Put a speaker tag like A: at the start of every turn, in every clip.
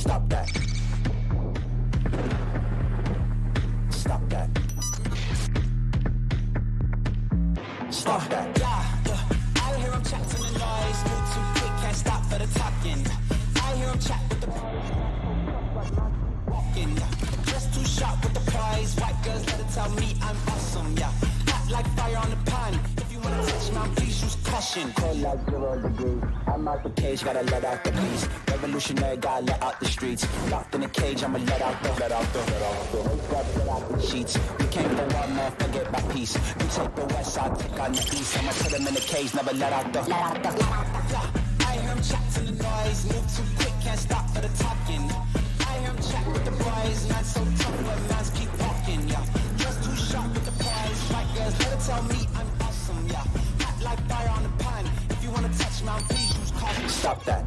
A: Stop that. Stop that. Stop that.
B: Yeah, I hear him chat to the noise. Move too quick, can't stop for the talking. I hear him chat with the walking. Just too sharp with the prize. White girls let it tell me I'm awesome. Yeah, hot like fire on the pan. If you wanna touch my please use caution.
A: Cold like zero degrees. I'm out the cage, gotta let out the beast. Revolutionary, gotta let out the streets. Locked in a cage, I'ma let out the, let out the, let out the. Wake up, let out the sheets. We man, forget my peace. You take the west, I'll take on the east. I'ma put in the cage, never let out the, let out the.
B: Yeah, I hear him chat to the noise. Move too quick, can't stop for the talking. I with the boys. Man so tough, but keep walking. Yeah, just too sharp with the prize. Let tell me I'm awesome. Yeah, hot like fire on the pan. If you wanna touch please use caution.
A: Stop that.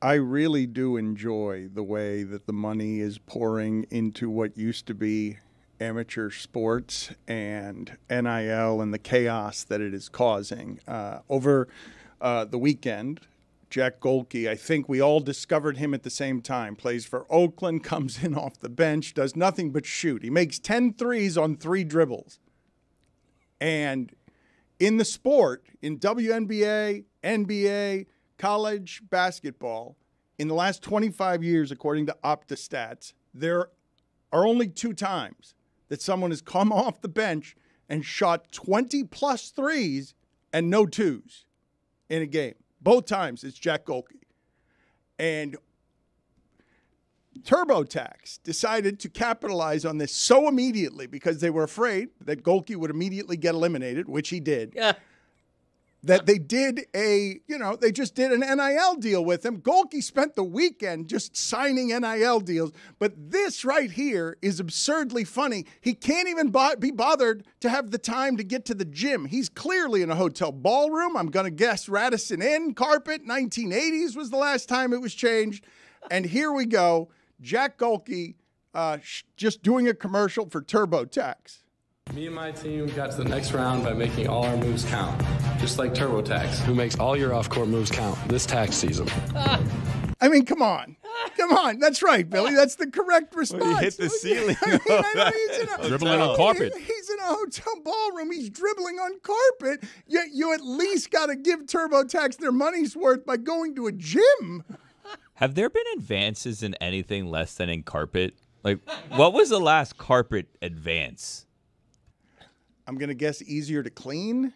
C: I really do enjoy the way that the money is pouring into what used to be amateur sports and NIL and the chaos that it is causing. Uh, over uh, the weekend, Jack Gohlke, I think we all discovered him at the same time, plays for Oakland, comes in off the bench, does nothing but shoot. He makes 10 threes on three dribbles. And in the sport, in WNBA, NBA, college basketball, in the last 25 years, according to OptaStats, there are only two times that someone has come off the bench and shot 20 plus threes and no twos in a game. Both times it's Jack Gohlke. And TurboTax decided to capitalize on this so immediately because they were afraid that Gohlke would immediately get eliminated, which he did.
D: Yeah.
C: That they did a, you know, they just did an NIL deal with him. Gohlke spent the weekend just signing NIL deals, but this right here is absurdly funny. He can't even bo- be bothered to have the time to get to the gym. He's clearly in a hotel ballroom. I'm going to guess Radisson Inn carpet. 1980s was the last time it was changed. And here we go. Jack Gohlke uh, sh- just doing a commercial for TurboTax.
E: Me and my team got to the next round by making all our moves count, just like TurboTax, who makes all your off-court moves count this tax season.
C: I mean, come on. Come on. That's right, Billy. That's the correct response.
F: hit the ceiling
C: I mean, I know he's in a,
G: Dribbling on
C: he-
G: carpet.
C: He's in a hotel ballroom. He's dribbling on carpet. Yet you at least got to give TurboTax their money's worth by going to a gym.
F: Have there been advances in anything less than in carpet? Like, what was the last carpet advance?
C: I'm going to guess easier to clean.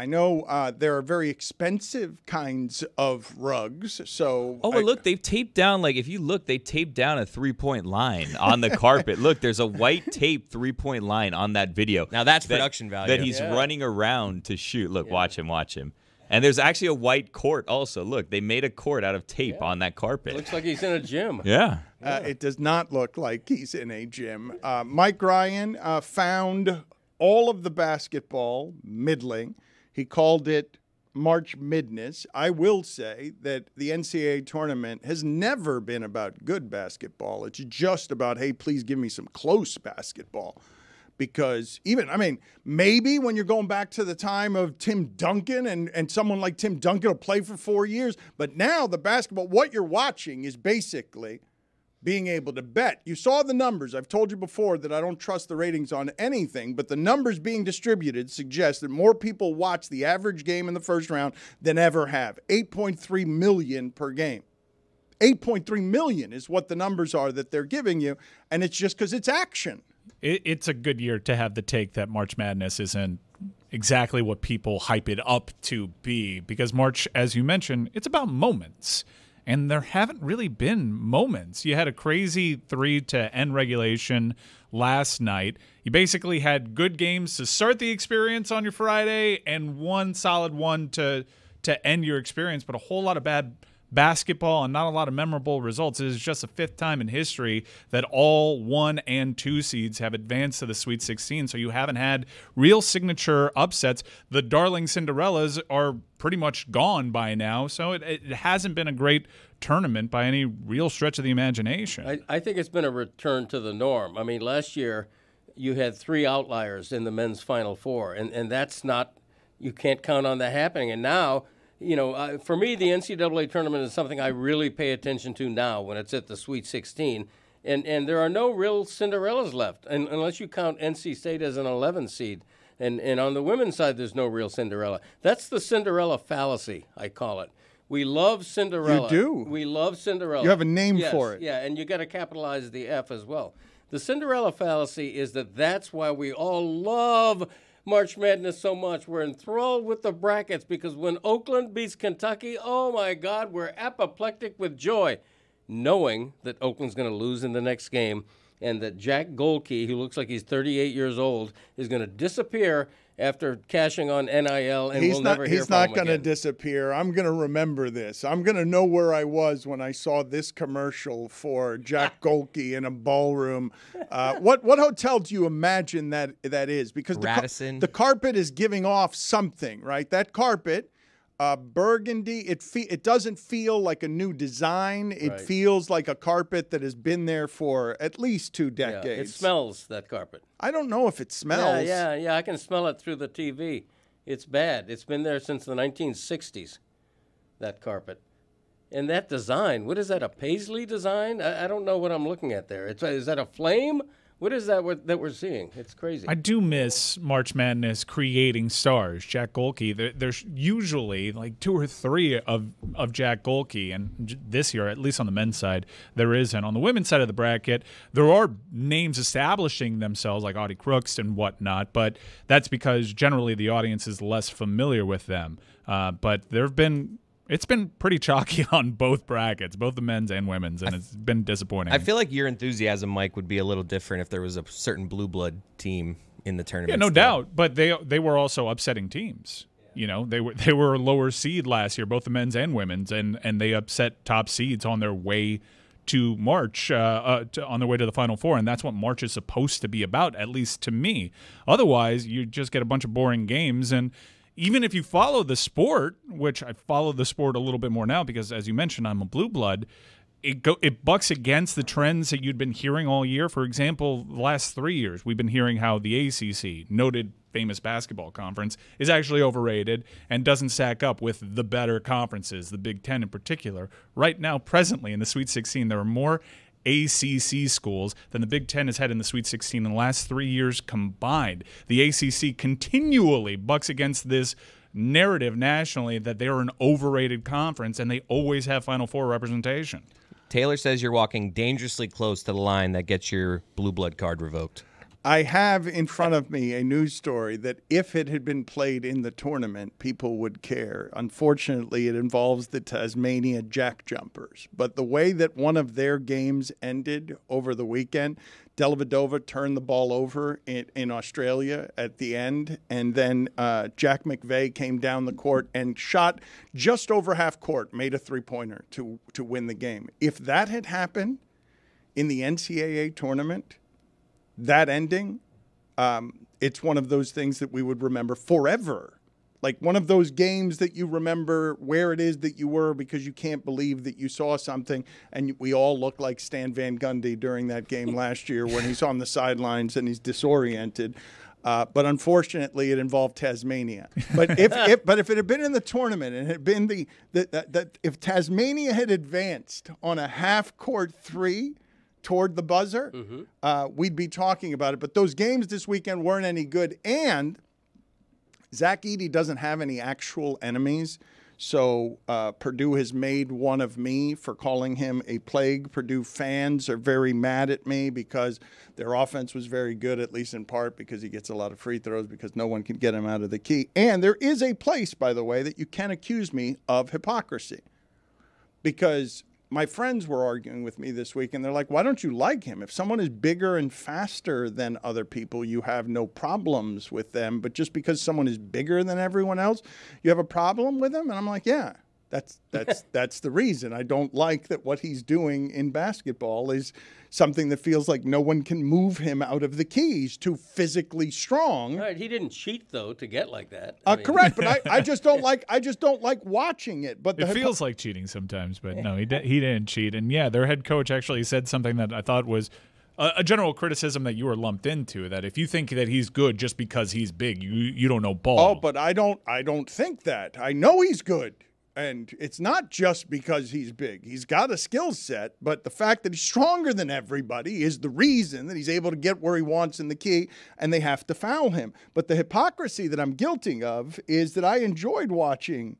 C: I know uh, there are very expensive kinds of rugs. So,
F: Oh,
C: I-
F: but look, they've taped down. Like, if you look, they taped down a three-point line on the carpet. Look, there's a white tape three-point line on that video.
D: Now that's
F: that-
D: production value.
F: That he's running around to shoot. Look, watch him, watch him. And there's actually a white court also. Look, they made a court out of tape on that carpet.
H: Looks like he's in a gym.
F: yeah.
C: Uh, it does not look like he's in a gym. Uh, Mike Ryan uh, found all of the basketball middling. He called it March Midness. I will say that the NCAA tournament has never been about good basketball. It's just about, hey, please give me some close basketball. Because even, I mean, maybe when you're going back to the time of Tim Duncan and, and someone like Tim Duncan will play for four years, but now the basketball, what you're watching is basically being able to bet. You saw the numbers. I've told you before that I don't trust the ratings on anything, but the numbers being distributed suggest that more people watch the average game in the first round than ever have. 8.3 million per game. 8.3 million is what the numbers are that they're giving you, and it's just because it's action.
G: It, it's a good year to have the take that March Madness isn't exactly what people hype it up to be because March, as you mentioned, it's about moments. And there haven't really been moments. You had a crazy three to end regulation last night. You basically had good games to start the experience on your Friday and one solid one to to end your experience, but a whole lot of bad basketball and not a lot of memorable results. It is just the fifth time in history that all one and two seeds have advanced to the Sweet 16. So you haven't had real signature upsets. The darling Cinderellas are pretty much gone by now. So it, it hasn't been a great tournament by any real stretch of the imagination.
H: I, I think it's been a return to the norm. I mean, last year
D: you had three outliers in the men's Final Four, and and that's not you can't count on that happening. And now, you know, uh, for me, the NCAA tournament is something I really pay attention to now when it's at the Sweet 16. And, and there are no real Cinderellas left, and, unless you count NC State as an 11 seed. And, and on the women's side, there's no real Cinderella. That's the Cinderella fallacy, I call it. We love Cinderella.
C: You do?
D: We love Cinderella.
C: You have a name
D: Yes,
C: for it.
D: Yeah, and you got to capitalize the F as well. The Cinderella fallacy is that that's why we all love March Madness so much. We're enthralled with the brackets because when Oakland beats Kentucky, oh my God, we're apoplectic with joy, knowing that Oakland's going to lose in the next game and that Jack Gohlke, who looks like he's 38 years old, is going to disappear after cashing on NIL, and
C: he's
D: we'll
C: not.
D: never hear
C: He's not going to disappear. I'm going to remember this. I'm going to know where I was when I saw this commercial for Jack Gohlke in a ballroom. Uh, what what hotel do you imagine that that is? Because the, the carpet is giving off something, right? That carpet. Uh, burgundy. It fe- it doesn't feel like a new design. It
D: Right.
C: feels like a carpet that has been there for at least two
D: Yeah,
C: decades.
D: it smells that carpet.
C: I don't know if it smells.
D: Yeah, yeah, yeah. I can smell it through the TV. It's bad. It's been there since the 1960s. That carpet, and that design. What is that? A paisley design? I, I don't know what I'm looking at there. It's is that a flame? What is that what, that we're seeing? It's crazy.
G: I do miss March Madness creating stars. Jack Gohlke. There, there's usually like two or three of of Jack Gohlke, and this year, at least on the men's side, there is. And on the women's side of the bracket, there are names establishing themselves, like Audi Crooks and whatnot. But that's because generally the audience is less familiar with them. Uh, but there have been. It's been pretty chalky on both brackets, both the men's and women's, and it's been disappointing.
H: I feel like your enthusiasm, Mike, would be a little different if there was a certain blue blood team in the tournament.
G: Yeah, no
H: still.
G: doubt. But they they were also upsetting teams. You know, they were they were a lower seed last year, both the men's and women's, and and they upset top seeds on their way to March, uh, uh, to, on their way to the Final Four, and that's what March is supposed to be about, at least to me. Otherwise, you just get a bunch of boring games, and even if you follow the sport, which I follow the sport a little bit more now because, as you mentioned, I'm a blue blood it go it bucks against the trends that you'd been hearing all year. For example, the last three years, we've been hearing how the ACC, noted famous basketball conference, is actually overrated and doesn't stack up with the better conferences, the Big Ten in particular. Right now, presently in the Sweet 16, there are more ACC schools than the Big Ten has had in the Sweet 16 in the last three years combined. The ACC continually bucks against this narrative nationally that they are an overrated conference and they always have Final Four representation.
H: Taylor says you're walking dangerously close to the line that gets your blue blood card revoked.
C: I have in front of me a news story that if it had been played in the tournament, people would care. Unfortunately, it involves the Tasmania Jack Jumpers. But the way that one of their games ended over the weekend, Dellavedova turned the ball over in, in Australia at the end, and then uh, Jack McVeigh came down the court and shot just over half court, made a three pointer to to win the game. If that had happened in the NCAA tournament, that ending, um, it's one of those things that we would remember forever. Like one of those games that you remember where it is that you were because you can't believe that you saw something. And we all look like Stan Van Gundy during that game last year when he's on the sidelines and he's disoriented. Uh, but unfortunately, it involved Tasmania. But if, if but if it had been in the tournament and it had been the that if Tasmania had advanced on a half court three, toward the buzzer, uh, we'd be talking about it. But those games this weekend weren't any good. And Zach Edey doesn't have any actual enemies. So uh, Purdue has made one of me for calling him a plague. Purdue fans are very mad at me because their offense was very good, at least in part because he gets a lot of free throws because no one can get him out of the key. And there is a place, by the way, that you can accuse me of hypocrisy because my friends were arguing with me this week and they're like, why don't you like him? If someone is bigger and faster than other people, you have no problems with them. But just because someone is bigger than everyone else, you have a problem with them? And I'm like, yeah. That's that's that's the reason I don't like that what he's doing in basketball is something that feels like no one can move him out of the key. He's too physically strong.
D: All right, he didn't cheat though to get like that. I
C: Uh,
D: mean-
C: correct, but I, I just don't like I just don't like watching it. But the
G: It
C: hypo-
G: feels like cheating sometimes, but no, he, di- he didn't cheat. And yeah, their head coach actually said something that I thought was a, a general criticism that you were lumped into that if you think that he's good just because he's big, you you don't know ball.
C: Oh, but I don't I don't think that. I know he's good. And it's not just because he's big. He's got a skill set, but the fact that he's stronger than everybody is the reason that he's able to get where he wants in the key and they have to foul him. But the hypocrisy that I'm guilty of is that I enjoyed watching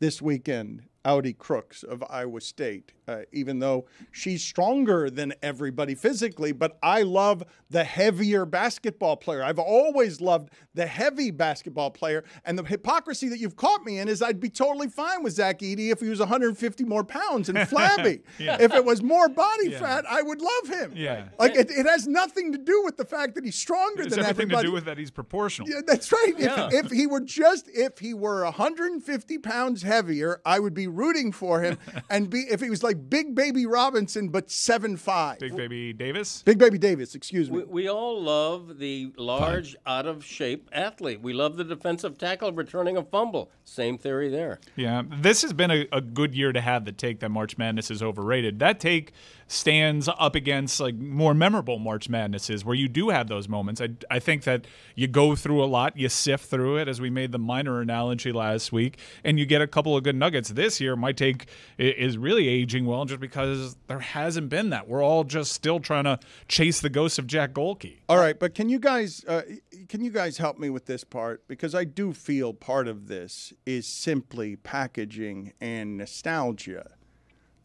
C: this weekend Audi Crooks of Iowa State, uh, even though she's stronger than everybody physically. But I love the heavier basketball player. I've always loved the heavy basketball player. And the hypocrisy that you've caught me in is I'd be totally fine with Zach Edey if he was 150 more pounds and flabby. If it was more body fat, I would love him.
G: Yeah.
C: Like it, it has nothing to do with the fact that he's stronger
G: it's
C: than
G: everything
C: everybody.
G: to do with that he's proportional.
C: Yeah, that's right.
D: Yeah.
C: If, if he were just if he were 150 pounds heavier, I would be rooting for him. and be if he was like Big Baby Robinson, but seven five.
G: Big baby Davis.
C: Big Baby Davis, excuse me.
D: We, we all love the large, out of shape athlete. We love the defensive tackle returning a fumble. Same theory there.
G: Yeah, this has been a, a good year to have the take that March Madness is overrated. That take stands up against like more memorable March Madnesses where you do have those moments. I, I think that you go through a lot, you sift through it, as we made the minor analogy last week, and you get a couple of good nuggets. This year, my take is really aging well just because there hasn't been that. We're all just still trying to chase the ghost of Jack Gohlke.
C: All right, but can you guys uh, can you guys help me with this part because I do feel part of this is simply packaging and nostalgia.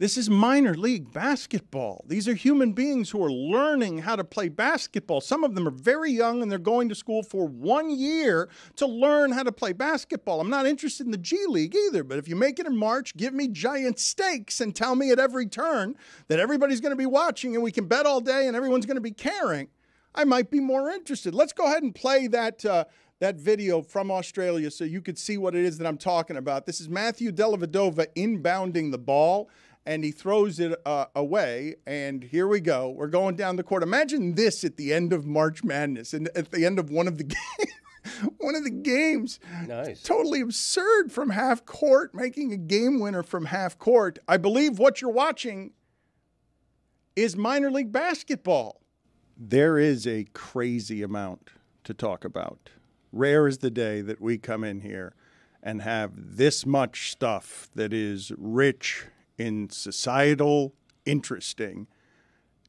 C: This is minor league basketball. These are human beings who are learning how to play basketball. Some of them are very young and they're going to school for one year to learn how to play basketball. I'm not interested in the G League either, but if you make it in March, give me giant stakes and tell me at every turn that everybody's going to be watching and we can bet all day and everyone's going to be caring. I might be more interested. Let's go ahead and play that uh, that video from Australia so you could see what it is that I'm talking about. This is Matthew Dellavedova inbounding the ball, and he throws it uh, away. And here we go. We're going down the court. Imagine this at the end of March Madness and at the end of one of the games. One of the games,
D: Nice.
C: totally absurd from half court, making a game winner from half court. I believe what you're watching is minor league basketball. There is a crazy amount to talk about. Rare is the day that we come in here and have this much stuff that is rich in societal, interesting,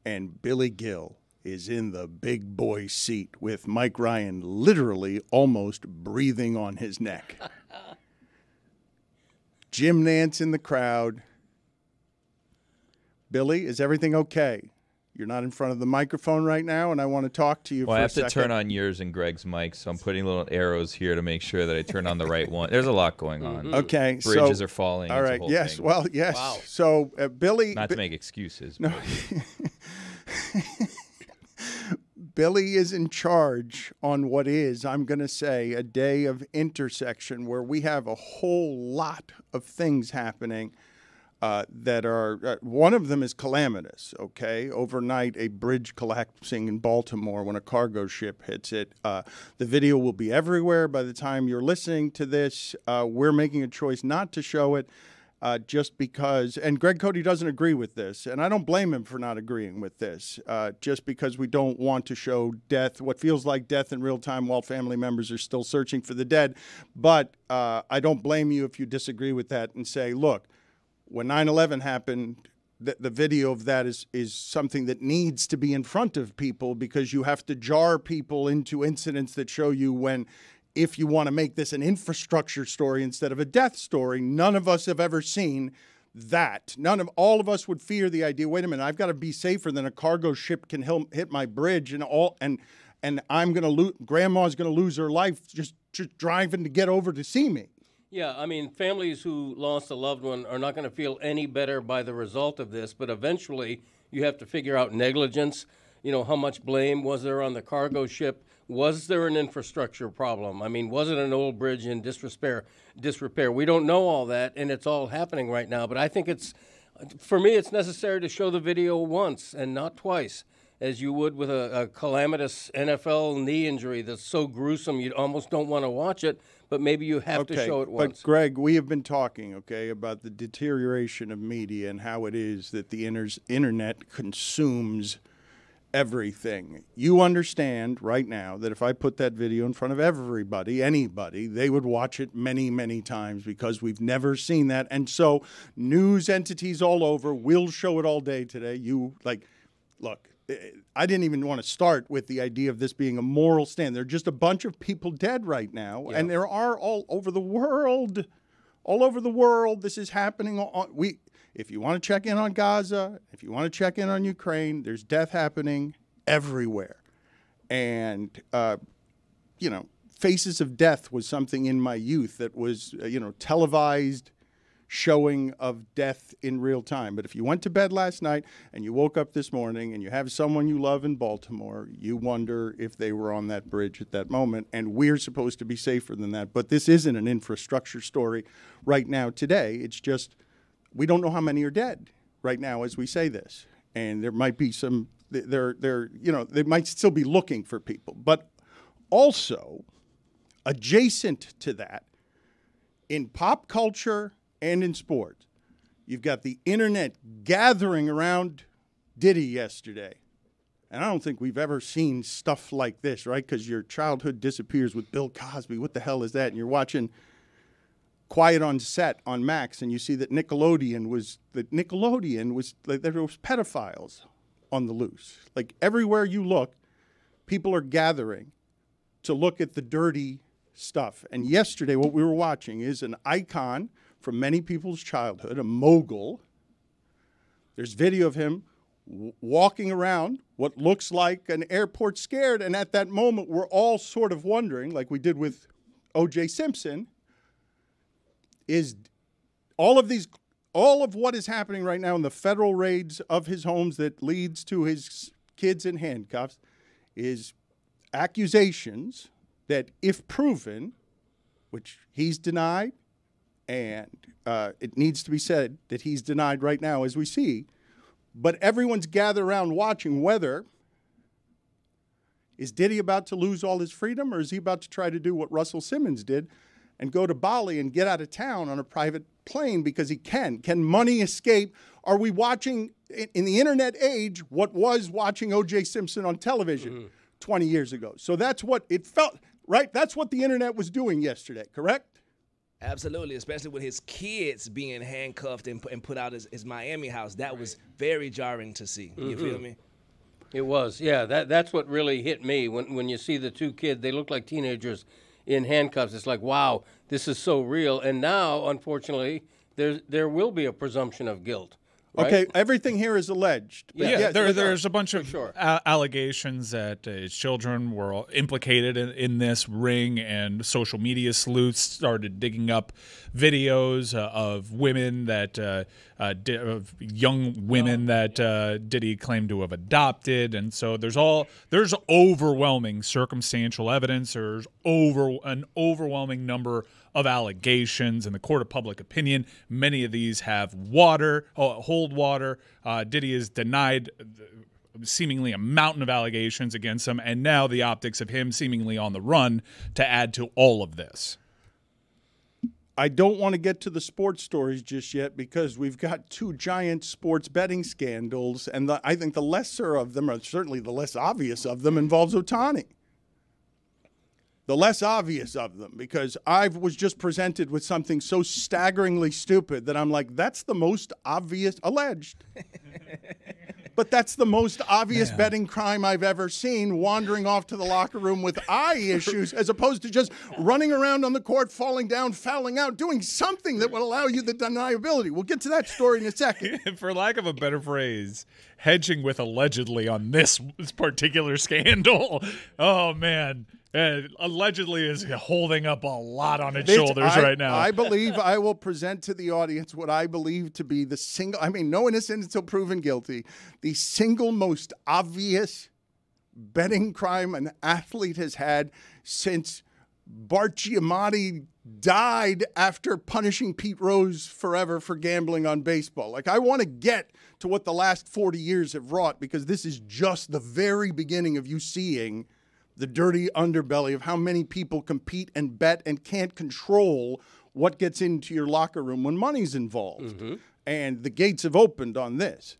C: and Billy Gil is in the big boy seat with Mike Ryan literally almost breathing on his neck. Jim Nantz in the crowd. Billy, is everything okay? You're not in front of the microphone right now, and I want to talk to you
F: Well,
C: for
F: I
C: a
F: have to
C: second.
F: turn on yours and Greg's mic, so I'm putting little arrows here to make sure that I turn on the right one. There's a lot going on.
C: Okay,
F: Bridges
C: so,
F: are falling.
C: All
F: It's a
C: right.
F: whole
C: Yes.
F: thing.
C: Well, yes. So uh, Billy,
F: Not to make excuses.
C: No. Billy is in charge on what is, I'm going to say, a day of intersection where we have a whole lot of things happening uh, that are, uh, one of them is calamitous, okay? Overnight, a bridge collapsing in Baltimore when a cargo ship hits it. Uh, the video will be everywhere by the time you're listening to this. Uh, we're making a choice not to show it uh, just because, and Greg Cote doesn't agree with this, and I don't blame him for not agreeing with this, just because we don't want to show death, what feels like death in real time while family members are still searching for the dead. But I don't blame you if you disagree with that and say, look, when 9 11 happened, the, the video of that is, is something that needs to be in front of people because you have to jar people into incidents that show you when if you want to make this an infrastructure story instead of a death story, none of us have ever seen that. None of all of us would fear the idea. Wait a minute, I've got to be safer than a cargo ship can hit my bridge, and all and and I'm gonna lose. Grandma's gonna lose her life just just driving to get over to see me.
D: Yeah, I mean, families who lost a loved one are not going to feel any better by the result of this, but eventually you have to figure out negligence. You know, how much blame was there on the cargo ship? Was there an infrastructure problem? I mean, was it an old bridge in disrepair? Disrepair. We don't know all that, and it's all happening right now. But I think it's, for me, it's necessary to show the video once and not twice, as you would with a, a calamitous NFL knee injury that's so gruesome you almost don't want to watch it. But maybe you have to show it once.
C: But Greg, we have been talking, okay, about the deterioration of media and how it is that the internet consumes everything. You understand right now that if I put that video in front of everybody, anybody, they would watch it many, many times because we've never seen that. And so, news entities all over will show it all day today. You, like, look, I didn't even want to start with the idea of this being a moral stand. There are just a bunch of people dead right now, and there are all over the world. All over the world, this is happening. On, we, if you want to check in on Gaza, if you want to check in on Ukraine, there's death happening everywhere, and uh, you know, Faces of Death was something in my youth that was uh, you know televised showing of death in real time. But if you went to bed last night and you woke up this morning and you have someone you love in Baltimore, you wonder if they were on that bridge at that moment. And we're supposed to be safer than that. But this isn't an infrastructure story right now today. It's just we don't know how many are dead right now as we say this. And there might be some they're they're you know, they might still be looking for people. But also adjacent to that in pop culture and in sport. You've got the internet gathering around Diddy yesterday. And I don't think we've ever seen stuff like this, right? Because your childhood disappears with Bill Cosby. What the hell is that? And you're watching Quiet on Set on Max, and you see that Nickelodeon was that Nickelodeon was like there was pedophiles on the loose. Like everywhere you look, people are gathering to look at the dirty stuff. And yesterday, what we were watching is an icon from many people's childhood, a mogul. There's video of him walking around what looks like an airport scared. And at that moment, we're all sort of wondering, like we did with O.J. Simpson, is all of these, all of what is happening right now in the federal raids of his homes that leads to his kids in handcuffs is accusations that, if proven, which he's denied, and uh, it needs to be said that he's denied right now, as we see. But everyone's gathered around watching whether is Diddy about to lose all his freedom, or is he about to try to do what Russell Simmons did and go to Bali and get out of town on a private plane because he can? Can money escape? Are we watching in in the internet age what was watching O.J. Simpson on television 20 years ago? So that's what it felt, right? That's what the internet was doing yesterday, correct?
I: Absolutely, especially with his kids being handcuffed and, and put out his, his Miami house. That was very jarring to see. You mm-hmm. feel me?
D: It was, yeah. That that's what really hit me when when you see the two kids. They look like teenagers in handcuffs. It's like, wow, this is so real. And now, unfortunately, there there will be a presumption of guilt. Right?
C: Okay, everything here is alleged. But
G: Yeah,
C: yeah,
G: there, there's a bunch of
D: sure.
G: a- allegations that uh, children were implicated in, in this ring, and social media sleuths started digging up videos uh, of women that uh, uh, di- of young women that uh, Diddy claimed to have adopted, and so there's all there's overwhelming circumstantial evidence. There's over an overwhelming number of allegations in the court of public opinion. Many of these have water, oh, hold water. Uh, Diddy is denied the- seemingly a mountain of allegations against him, and now the optics of him seemingly on the run to add to all of this.
C: I don't want to get to the sports stories just yet because we've got two giant sports betting scandals, and the, I think the lesser of them, or certainly the less obvious of them, involves Ohtani. The less obvious of them, because I was just presented with something so staggeringly stupid that I'm like, that's the most obvious, alleged. but that's the most obvious betting crime I've ever seen, wandering off to the locker room with eye issues, as opposed to just running around on the court, falling down, fouling out, doing something that would allow you the deniability. We'll get to that story in a second.
G: For lack of a better phrase, hedging with allegedly on this, this particular scandal. Oh man, Uh, allegedly is holding up a lot on its shoulders
C: I-
G: right now.
C: I believe I will present to the audience what I believe to be the single, I mean, no innocent until proven guilty, the single most obvious betting crime an athlete has had since Bart Giamatti died after punishing Pete Rose forever for gambling on baseball. Like, I want to get to what the last 40 years have wrought because this is just the very beginning of you seeing the dirty underbelly of how many people compete and bet and can't control what gets into your locker room when money's involved. Mm-hmm. And the gates have opened on this.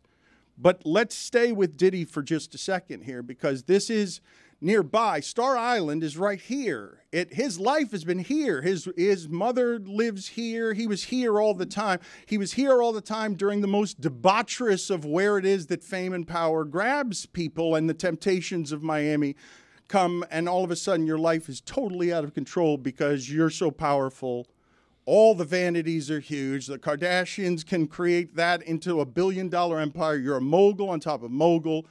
C: But let's stay with Diddy for just a second here because this is nearby. Star Island is right here. It his life has been here. His his mother lives here. He was here all the time. He was here all the time during the most debaucherous of where it is that fame and power grabs people and the temptations of Miami come and all of a sudden your life is totally out of control because you're so powerful. All the vanities are huge. The Kardashians can create that into a billion dollar empire. You're a mogul on top of mogul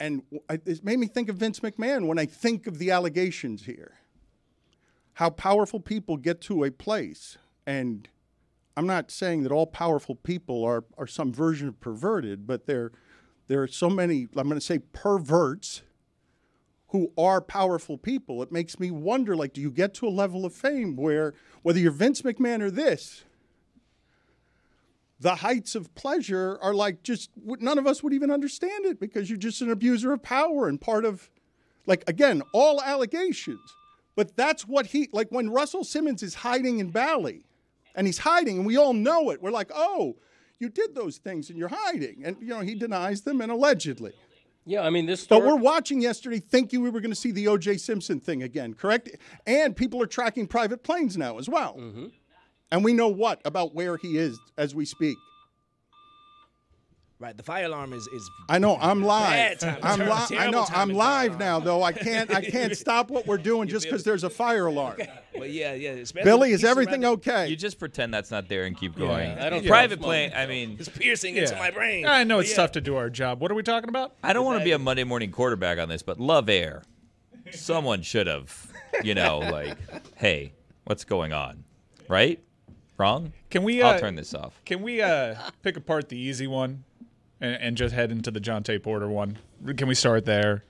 C: and it made me think of Vince McMahon when I think of the allegations here. How powerful people get to a place, and I'm not saying that all powerful people are are some version of perverted, but there there are so many. I'm going to say perverts who are powerful people. It makes me wonder, like, do you get to a level of fame where whether you're Vince McMahon or this, the heights of pleasure are like just none of us would even understand it because you're just an abuser of power and part of like again all allegations but that's what he like when russell simmons is hiding in bali and he's hiding and we all know it we're like oh you did those things and you're hiding and you know he denies them and allegedly
D: Yeah, I mean this.
C: but we're watching yesterday thinking we were going to see the oj simpson thing again correct? And people are tracking private planes now as well. Mm-hmm. And we know what about where he is as we speak
I: Right, the fire alarm is is.
C: I know I'm live.
I: Time.
C: I'm
I: Terrible-
C: li- I know I'm live now though. I can't I can't stop what we're doing just because there's a fire alarm.
I: But yeah, yeah. especially
C: Billy, is everything
I: surrounded-
C: okay?
F: You just pretend that's not there and keep going.
D: I don't
F: Private plane. I mean,
I: It's piercing into my brain.
G: I know it's
I: yeah.
G: tough to do our job. What are we talking about?
F: I don't want to be a Monday morning quarterback on this, but love air. Someone should have, you know, like, hey, what's going on? Right? Wrong?
G: Can we?
F: I'll
G: uh,
F: turn this off.
G: Can we uh, pick apart the easy one and, and just head into the Jontay Porter one? Can we start there?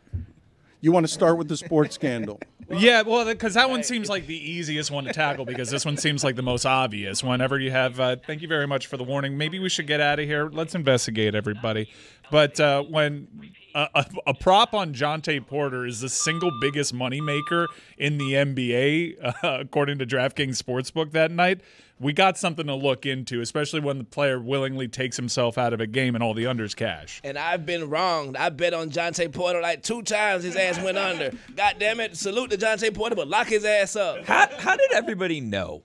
C: you want to start with the sports scandal?
G: Yeah, well, because that one seems like the easiest one to tackle because this one seems like the most obvious. Whenever you have, uh, thank you very much for the warning. Maybe we should get out of here. Let's investigate everybody. But uh, when a, a, a prop on Jontay Porter is the single biggest moneymaker in the NBA, uh, according to DraftKings Sportsbook that night, we got something to look into, especially when the player willingly takes himself out of a game and all the unders cash.
I: And I've been wronged. I bet on Jontay Porter like two times. His ass went under. God damn it! Salute to Jontay Porter, but lock his ass up.
F: How, how did everybody know?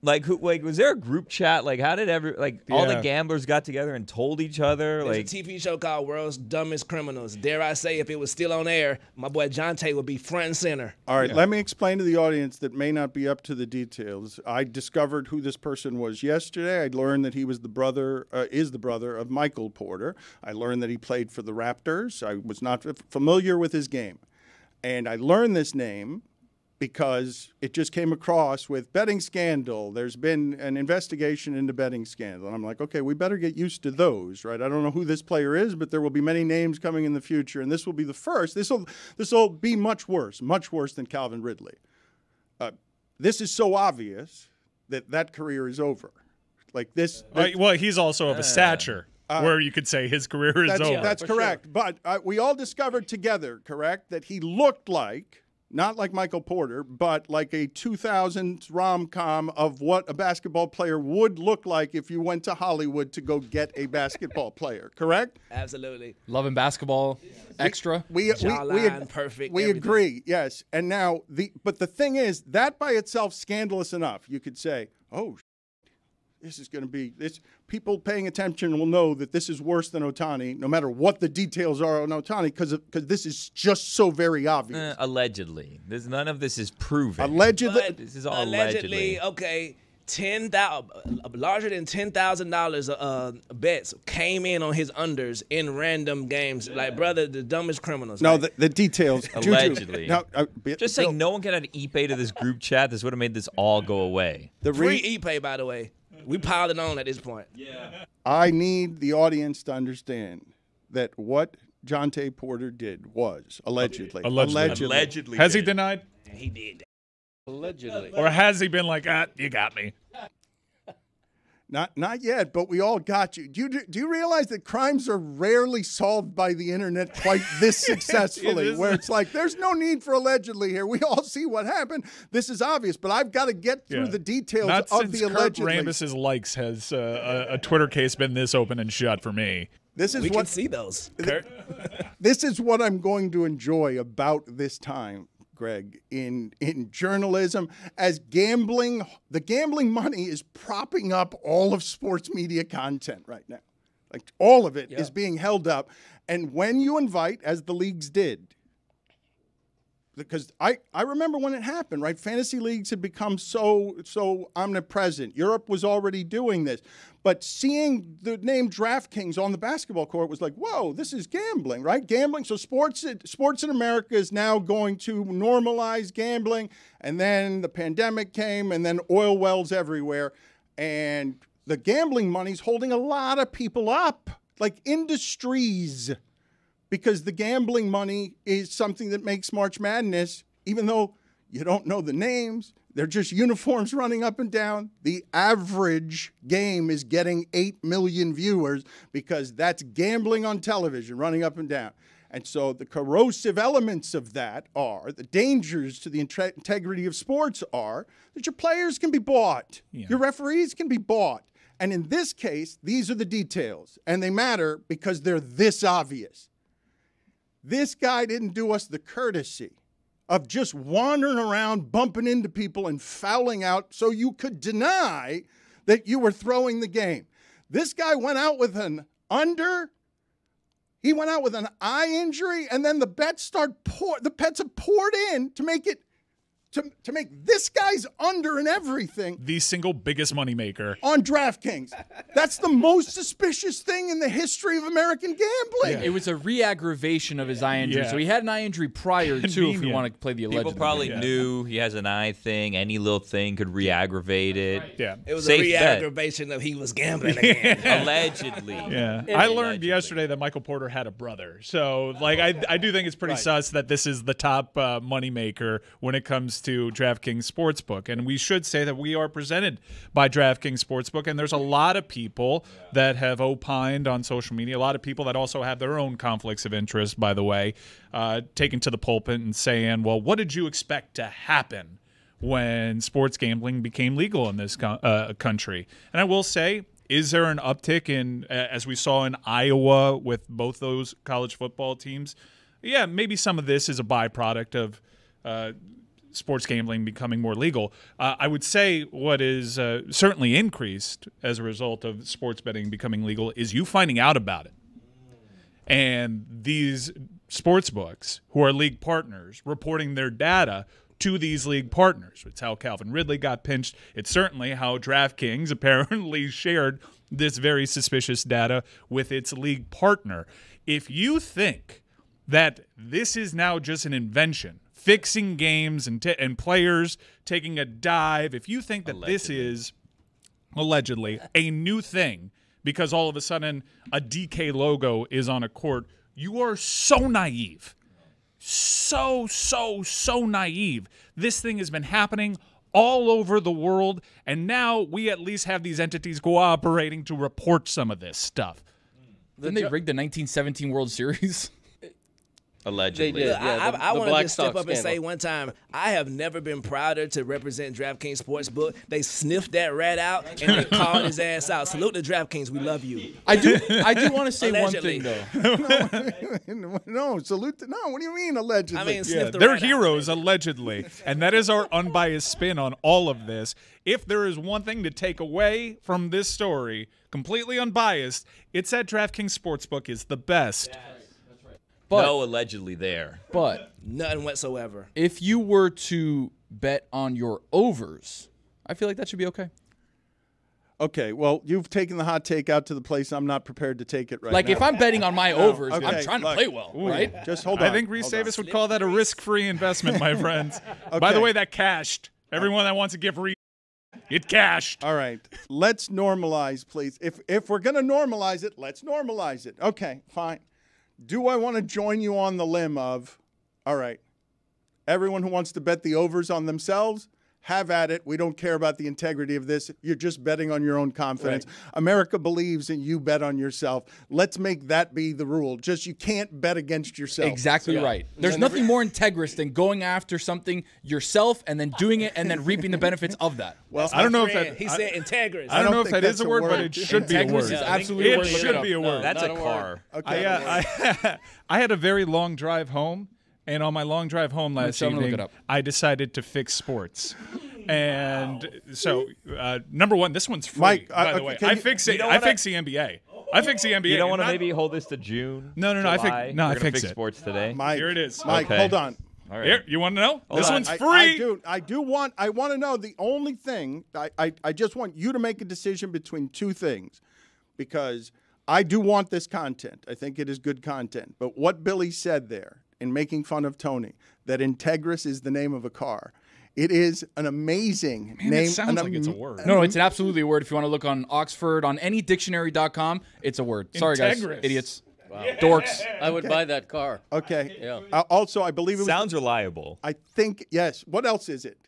F: Like, who? Like, was there a group chat? Like, how did every like all the
G: Yeah.
F: gamblers got together and told each other?
I: There's
F: Like,
I: a TV show called World's Dumbest Criminals. Dare I say, if it was still on air, my boy Jontay would be front and center.
C: All right, let me explain to the audience that may not be up to the details. I discovered who this person was yesterday. I learned that he was the brother, uh, is the brother of Michael Porter. I learned that he played for the Raptors. I was not f- familiar with his game, and I learned this name because it just came across with betting scandal. There's been an investigation into betting scandal. And I'm like, okay, we better get used to those, right? I don't know who this player is, but there will be many names coming in the future, and this will be the first. This will this will be much worse, much worse than Calvin Ridley. Uh, this is so obvious that that career is over. Like this,
G: Uh, well, he's also of a stature where you could say his career is
C: that's,
G: over.
C: that's correct. But uh, we all discovered together, correct, that he looked like, not like Michael Porter, but like a 2000s rom com of what a basketball player would look like if you went to Hollywood to go get a basketball player, correct?
I: Absolutely.
J: Loving basketball extra.
C: We, we, we,
I: Jawline, perfect,
C: we
I: everything.
C: agree, yes. And now, the but the thing is, that by itself scandalous enough. You could say, oh, this is going to be this. People paying attention will know that this is worse than Ohtani, no matter what the details are on Ohtani, because because this is just so very obvious.
F: eh, allegedly, there's none of this is proven.
C: Allegedly,
I: But
F: This is all
I: allegedly,
F: allegedly.
I: okay. Ten thousand, larger than ten thousand dollars uh, bets came in on his unders in random games. Like, brother, the dumbest criminals.
C: no,
I: right?
C: the, the details.
F: Allegedly.
C: now, uh,
F: Just saying, no one can add Ippei to this group chat. This would have made this all go away.
C: The
I: free
C: re-
I: e-pay, by the way. We piled it on at this point. Yeah.
C: I need the audience to understand that what Jontay Porter did was allegedly,
G: Allegedly.
F: Allegedly.
G: Has he denied?
I: He did.
D: allegedly.
G: Or has he been like, ah, you got me?
C: Not not yet, but we all got you. Do you do you realize that crimes are rarely solved by the internet quite this successfully?
G: is.
C: where it's like there's no need for allegedly here. We all see what happened. This is obvious, but I've got to get through
G: Yeah.
C: the details
G: Not
C: of
G: since
C: the
G: Kurt
C: allegedly.
G: Rambis's likes has uh, a, a Twitter case been this open and shut for me.
C: This is
I: we can
C: what
I: see those.
C: this is what I'm going to enjoy about this time, Greg, in in journalism as gambling the gambling money is propping up all of sports media content right now. Like all of it is being held up. And when you invite, as the leagues did, because I, I remember when it happened, right? Fantasy leagues had become so so omnipresent. Europe was already doing this, but seeing the name DraftKings on the basketball court was like, whoa, this is gambling, right? Gambling. So sports sports in America is now going to normalize gambling, and then the pandemic came, and then oil wells everywhere, and the gambling money's holding a lot of people up, like industries because the gambling money is something that makes March Madness, even though you don't know the names, they're just uniforms running up and down. The average game is getting 8 million viewers because that's gambling on television running up and down. And so the corrosive elements of that are the dangers to the intre- integrity of sports are that your players can be bought, your referees can be bought. And in this case, these are the details, and they matter because they're this obvious. This guy didn't do us the courtesy of just wandering around, bumping into people, and fouling out so you could deny that you were throwing the game. This guy went out with an under. He went out with an eye injury, and then the bets start pour. The bets have poured in to make it to, to make this guy's under and everything
G: The single biggest moneymaker.
C: on DraftKings. That's the most suspicious thing in the history of American gambling.
J: It was a re-aggravation of his eye injury.
G: Yeah.
J: So he had an eye injury prior too. If we
G: Convenient.
J: want to play the alleged.
F: People probably
J: game.
F: knew he has an eye thing. Any little thing could re-aggravate it.
G: Yeah.
I: It was
F: Safe
I: a
F: bet.
I: re-aggravation of he was gambling again.
F: Allegedly.
G: Yeah, I learned yesterday that Michael Porter had a brother. So, like, I, I do think it's pretty sus that this is the top uh, moneymaker when it comes to DraftKings Sportsbook. And we should say that we are presented by DraftKings Sportsbook. And there's a lot of people that have opined on social media, a lot of people that also have their own conflicts of interest, by the way, uh, taken to the pulpit and saying, well, what did you expect to happen? when sports gambling became legal in this co- uh, country. And I will say, is there an uptick in, as we saw in Iowa with both those college football teams? Yeah, maybe some of this is a byproduct of uh, sports gambling becoming more legal. Uh, I would say what is uh, certainly increased as a result of sports betting becoming legal is you finding out about it and these sports books who are league partners reporting their data to these league partners. It's how Calvin Ridley got pinched. It's certainly how DraftKings apparently shared this very suspicious data with its league partner. If you think that this is now just an invention, fixing games and, t- and players taking a dive, if you think that this is allegedly a new thing because all of a sudden a DK logo is on a court. You are so naive. So, so, so naive. This thing has been happening all over the world, and now we at least have these entities cooperating to report some of this stuff.
J: Didn't they rig the 1917 World Series?
F: Allegedly.
D: They did.
I: Look,
D: Yeah,
I: I,
D: the-
I: I, I want to just step
D: Sox
I: up and say one time, I have never been prouder to represent DraftKings Sportsbook. They sniffed that rat out and they called his ass out. Salute to DraftKings. We love you.
J: I do. I do want to say one thing though.
C: no, salute. To, no, what do you mean allegedly?
I: I mean,
G: Yeah,
I: sniff the
G: they're
I: rat out.
G: heroes, allegedly. And that is our unbiased spin on all of this. If there is one thing to take away from this story, completely unbiased, it's that DraftKings Sportsbook is the best.
J: But
F: no allegedly there.
J: but
I: Nothing whatsoever.
J: if you were to bet on your overs, I feel like that should be okay.
C: okay, well, you've taken the hot take out to the place I'm not prepared to take it right now.
J: Like
C: now.
J: if I'm betting on my overs,
C: okay,
J: I'm trying to play well, right?
C: just hold on.
G: I think Reese
C: hold.
G: Davis would call that a risk-free investment, my friends. By the way, that cashed. Everyone that wants to give Reese, it cashed.
C: All right, let's normalize, please. If if we're gonna normalize it, let's normalize it. Okay, fine. Do I want to join you on the limb of, all right, everyone who wants to bet the overs on themselves Have at it. We don't care about the integrity of this. You're just betting on your own confidence. America believes in you bet on yourself. Let's make that be the rule. Just you can't bet against yourself.
J: Exactly right. There's nothing more integrous than going after something yourself and then doing it and then reaping the benefits of that.
C: Well,
G: I don't know if that.
I: he
G: I,
I: said integrous.
G: I don't
C: don't
G: know if that is a
C: a
G: word, but it should be a word.
J: is
D: Yeah,
J: absolutely a
G: it
J: word. It
G: should be a word.
F: That's
D: not
F: a
D: a word.
F: car.
C: Okay.
G: I, uh, I, I had a very long drive home, and on my long drive home last
J: so I'm look
G: evening,
J: it up.
G: I decided to fix sports. And so, uh, number one, this one's free.
C: Mike,
G: by
C: uh,
G: the way, I fix
F: you
G: it.
F: don't
G: I
F: wanna-
G: fix the NBA. I fix the NBA.
F: You don't want to maybe hold this to June?
G: No, no, no, I fix-
F: July?
G: no, I
F: We're gonna
G: fix
F: fix
G: it.
F: sports today.
C: Mike,
G: Here it is.
C: Mike,
F: Okay.
C: hold on.
F: All right.
G: Here, you want to know? this
F: on.
G: one's
C: I,
G: free.
C: I do. I do want. I want to know the only thing. I, I, I just want you to make a decision between two things, because I do want this content. I think it is good content. But what Billy said there in making fun of Tony, that Integris is the name of a car. It is an amazing
G: Man,
C: name.
G: it sounds
C: an
G: like it's a word.
J: No, no, it's an absolutely a word. If you want to look on Oxford, on any dictionary.com, it's a word. Sorry, guys.
G: Integris.
J: Idiots. Dorks.
D: I would buy that car.
C: Okay.
D: Yeah.
C: Uh, also, I believe it was
F: Sounds reliable.
C: I think yes. What else is it?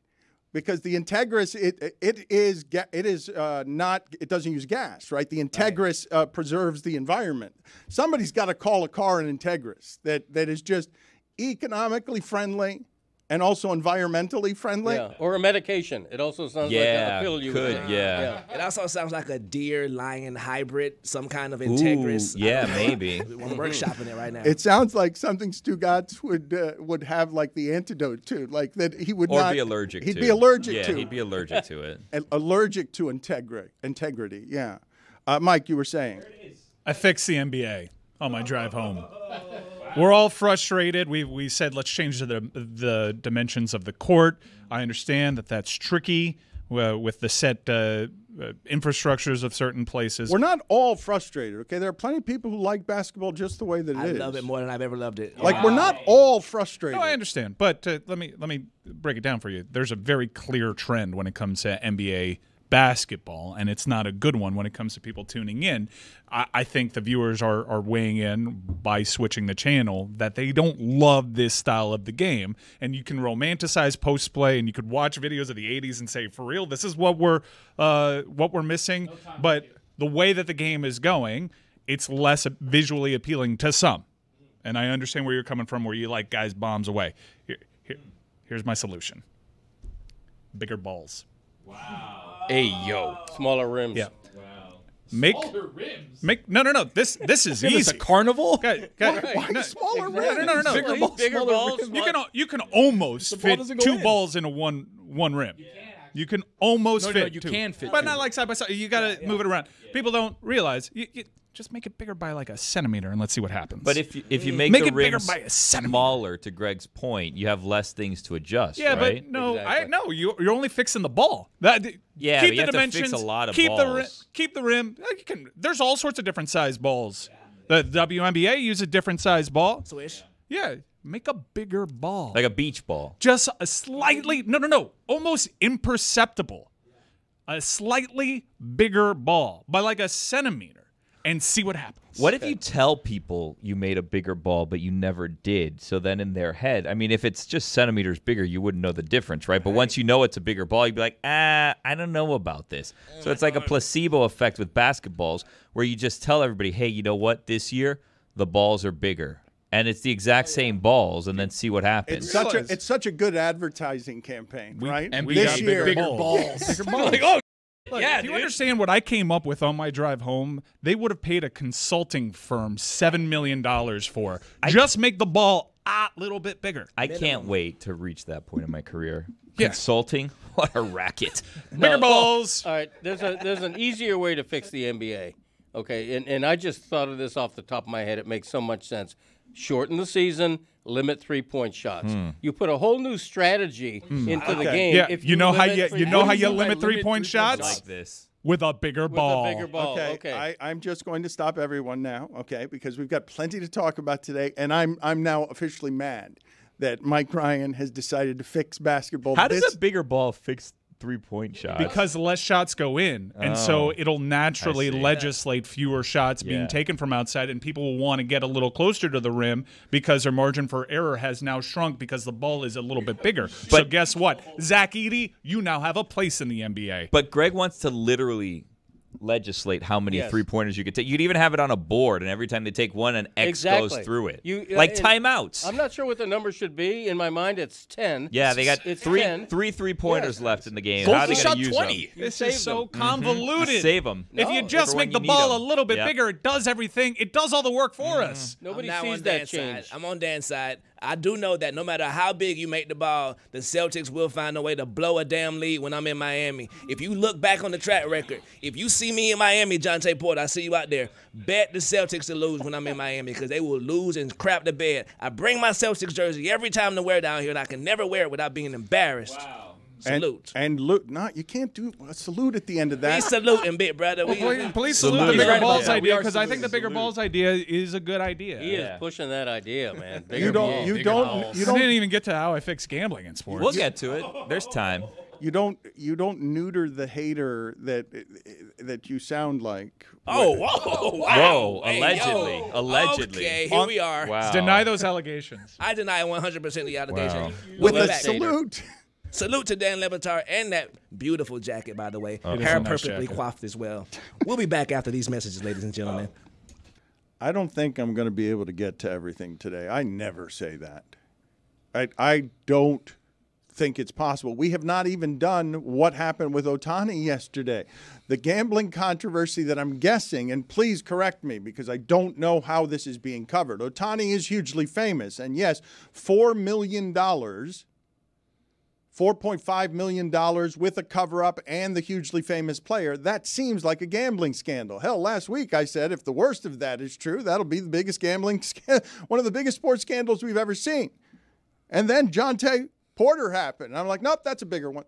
C: Because the Integris, it it is ga- it is uh, not it doesn't use gas, right? The Integris uh, preserves the environment. Somebody's got to call a car an Integris that that is just economically friendly and also environmentally friendly.
D: Yeah. Or a medication. It also sounds
F: Yeah,
D: like a pill you
F: could,
D: would take.
F: yeah.
I: It also sounds like a deer lion hybrid, some kind of
F: Ooh,
I: integris. I
F: yeah, maybe.
I: We want to workshop in it right now.
C: It sounds like something Stugotz would uh, would have like the antidote to, like that he would
F: Or
C: not
F: be allergic
C: He'd
F: to.
C: be allergic
F: yeah,
C: to.
F: he'd be allergic to it.
C: A- allergic to integri- integrity. Yeah, uh, Mike, you were saying.
G: I fixed the NBA on my drive home. We're all frustrated. We we said let's change the the dimensions of the court. I understand that that's tricky uh, with the set uh, uh, infrastructures of certain places.
C: We're not all frustrated, okay? There are plenty of people who like basketball just the way that it
I: I
C: is.
I: love it more than I've ever loved it.
C: Like we're not all frustrated.
G: No, I understand, but uh, let me let me break it down for you. There's a very clear trend when it comes to NBA basketball, and it's not a good one when it comes to people tuning in. I, I think the viewers are are weighing in by switching the channel that they don't love this style of the game, and you can romanticize post play, and you could watch videos of the '80s and say, for real, this is what we're uh, what we're missing. but the way that the game is going, it's less visually appealing to some and I understand where you're coming from, where you like guys bombs away. Here, here, here's my solution: bigger balls.
J: Hey, yo.
D: Smaller rims.
G: Yeah. Make make no no no. This this is
J: Is this
G: easy.
J: a carnival?
G: Guys, guys,
C: Why
G: no,
C: smaller
G: rims? no, no, no, no.
J: Bigger balls,
D: Bigger balls,
J: rims.
G: You can you can almost
J: ball
G: fit two
J: in.
G: balls in a one one rim. Yeah. You can almost
J: No, no,
G: fit.
J: you
G: two.
J: can fit
G: but
J: two.
G: not like side by side. You got to move it around. People don't realize. You, you just make it bigger by like a centimeter, and let's see what happens.
F: But if you, if you make,
G: Make
F: the
G: it bigger by a centimeter.
F: smaller, to Greg's point, you have less things to adjust.
G: Yeah,
F: right?
G: but no, I no. You you're only fixing the ball. That
F: Yeah,
G: keep
F: but you
G: the
F: have to fix
G: dimensions.
F: a lot of
G: keep the rim. Keep the rim. Uh, You can. There's all sorts of different size balls. The WNBA use a different size ball.
I: Swish.
G: Yeah, make a bigger ball.
F: like a beach ball.
G: Just a slightly no no no, almost imperceptible. A slightly bigger ball by like a centimeter, and see what happens.
F: What if you tell people you made a bigger ball, but you never did? So then in their head, I mean, if it's just centimeters bigger, you wouldn't know the difference, right? But once you know it's a bigger ball, you'd be like, ah, I don't know about this. So it's like a placebo effect with basketballs where you just tell everybody, hey, you know what? This year, the balls are bigger. And it's the exact same balls, and then see what happens.
C: It's such a it's such a good advertising campaign, right?
J: and we
C: this
J: got
C: year,
J: bigger balls.
G: Bigger balls.
J: like, oh,
G: Look,
J: yeah,
G: if you
J: dude.
G: understand what I came up with on my drive home, they would have paid a consulting firm seven million dollars for just make the ball a little bit bigger.
F: I can't wait to reach that point in my career.
G: Yeah.
F: Consulting? What a racket.
G: Bigger balls.
D: All right, there's a there's an easier way to fix the NBA. Okay, and, and I just thought of this off the top of my head. It makes so much sense. Shorten the season, limit three point shots. Hmm. You put a whole new strategy hmm. into the game.
G: Yeah,
D: if
G: you know how you- you know how
D: do
G: you
D: mean by
G: limit three-point shots?
F: like this.
G: with a bigger
D: With
G: ball.
D: a bigger ball.
C: Okay,
D: Okay.
C: I, I'm just going to stop everyone now, okay, because we've got plenty to talk about today, and I'm I'm now officially mad that Mike Ryan has decided to fix basketball.
F: How does
C: this,
F: a bigger ball fix three point shots.
G: because less shots go in, and so
F: Oh,
G: it'll naturally
F: I see.
G: legislate fewer shots being
F: Yeah.
G: taken from outside, and people will want to get a little closer to the rim because their margin for error has now shrunk because the ball is a little bit bigger. so
F: But-
G: guess what, Zach Edey, you now have a place in the NBA.
F: But Greg wants to literally legislate how many
D: Yes.
F: three pointers you could take. You'd even have it on a board, and every time they take one, an X
D: exactly.
F: goes through it.
D: You, uh,
F: like timeouts.
D: I'm not sure what the number should be. In my mind, it's ten.
F: yeah, they got
D: it's
F: three
D: 10.
F: three three pointers left in the game.
J: Golden
F: How are they
J: shot
F: going to use
J: 20.
F: them?
G: this is so
D: them.
G: convoluted.
F: Save them.
G: If you just
F: for
G: make the
F: you need
G: ball a
F: 'em.
G: little bit
F: Yep.
G: bigger, it does everything. It does all the work for us.
D: Nobody
I: I'm
D: sees that
I: Dan's
D: change.
I: Side. I'm on Dan's side. I do know that no matter how big you make the ball, the Celtics will find a way to blow a damn lead when I'm in Miami. If you look back on the track record, if you see me in Miami, Jontay Porter, I see you out there. Bet the Celtics to lose when I'm in Miami because they will lose and crap the bed. I bring my Celtics jersey every time to wear down here, and I can never wear it without being embarrassed.
C: And,
I: Salute.
C: and loot. Not you can't do a salute at the end of that.
I: we
C: that.
I: saluting, big brother. We, oh,
G: Please, please
F: Salute.
G: salute the bigger
F: right
G: balls
F: that.
G: Idea because I think the
F: saluting.
G: bigger balls idea is a good idea.
D: He
F: Yeah.
D: is pushing that idea, man. Bigger
C: You don't.
D: ball.
C: You don't.
J: balls.
C: You don't.
G: didn't even get to how I fix gambling in sports.
F: We'll get to it. There's time.
C: You don't. You don't neuter the hater that that you sound like.
I: oh, whoa, wow.
F: Whoa,
I: Hey,
F: allegedly.
I: yo.
F: Allegedly.
I: Okay, here we are.
F: Wow.
G: Deny those allegations.
I: I deny 100% the allegation.
F: Wow.
C: With
I: We'll
C: a
I: be back.
C: Salute.
I: Salute to Dan Le Batard and that beautiful jacket, by the way. Oh.
G: It is
I: Hair
G: a nice
I: perfectly
G: jacket.
I: coiffed as well. We'll be back after these messages, ladies and gentlemen.
C: Uh, I don't think I'm going to be able to get to everything today. I never say that. I I don't think it's possible. We have not even done what happened with Ohtani yesterday. The gambling controversy that I'm guessing, and please correct me because I don't know how this is being covered. Ohtani is hugely famous, and yes, $4 million. $4.5 million with a cover up and the hugely famous player. That seems like a gambling scandal. Hell, last week I said if the worst of that is true, that'll be the biggest gambling, one of the biggest sports scandals we've ever seen. And then Jontay Porter happened. And I'm like, nope, that's a bigger one.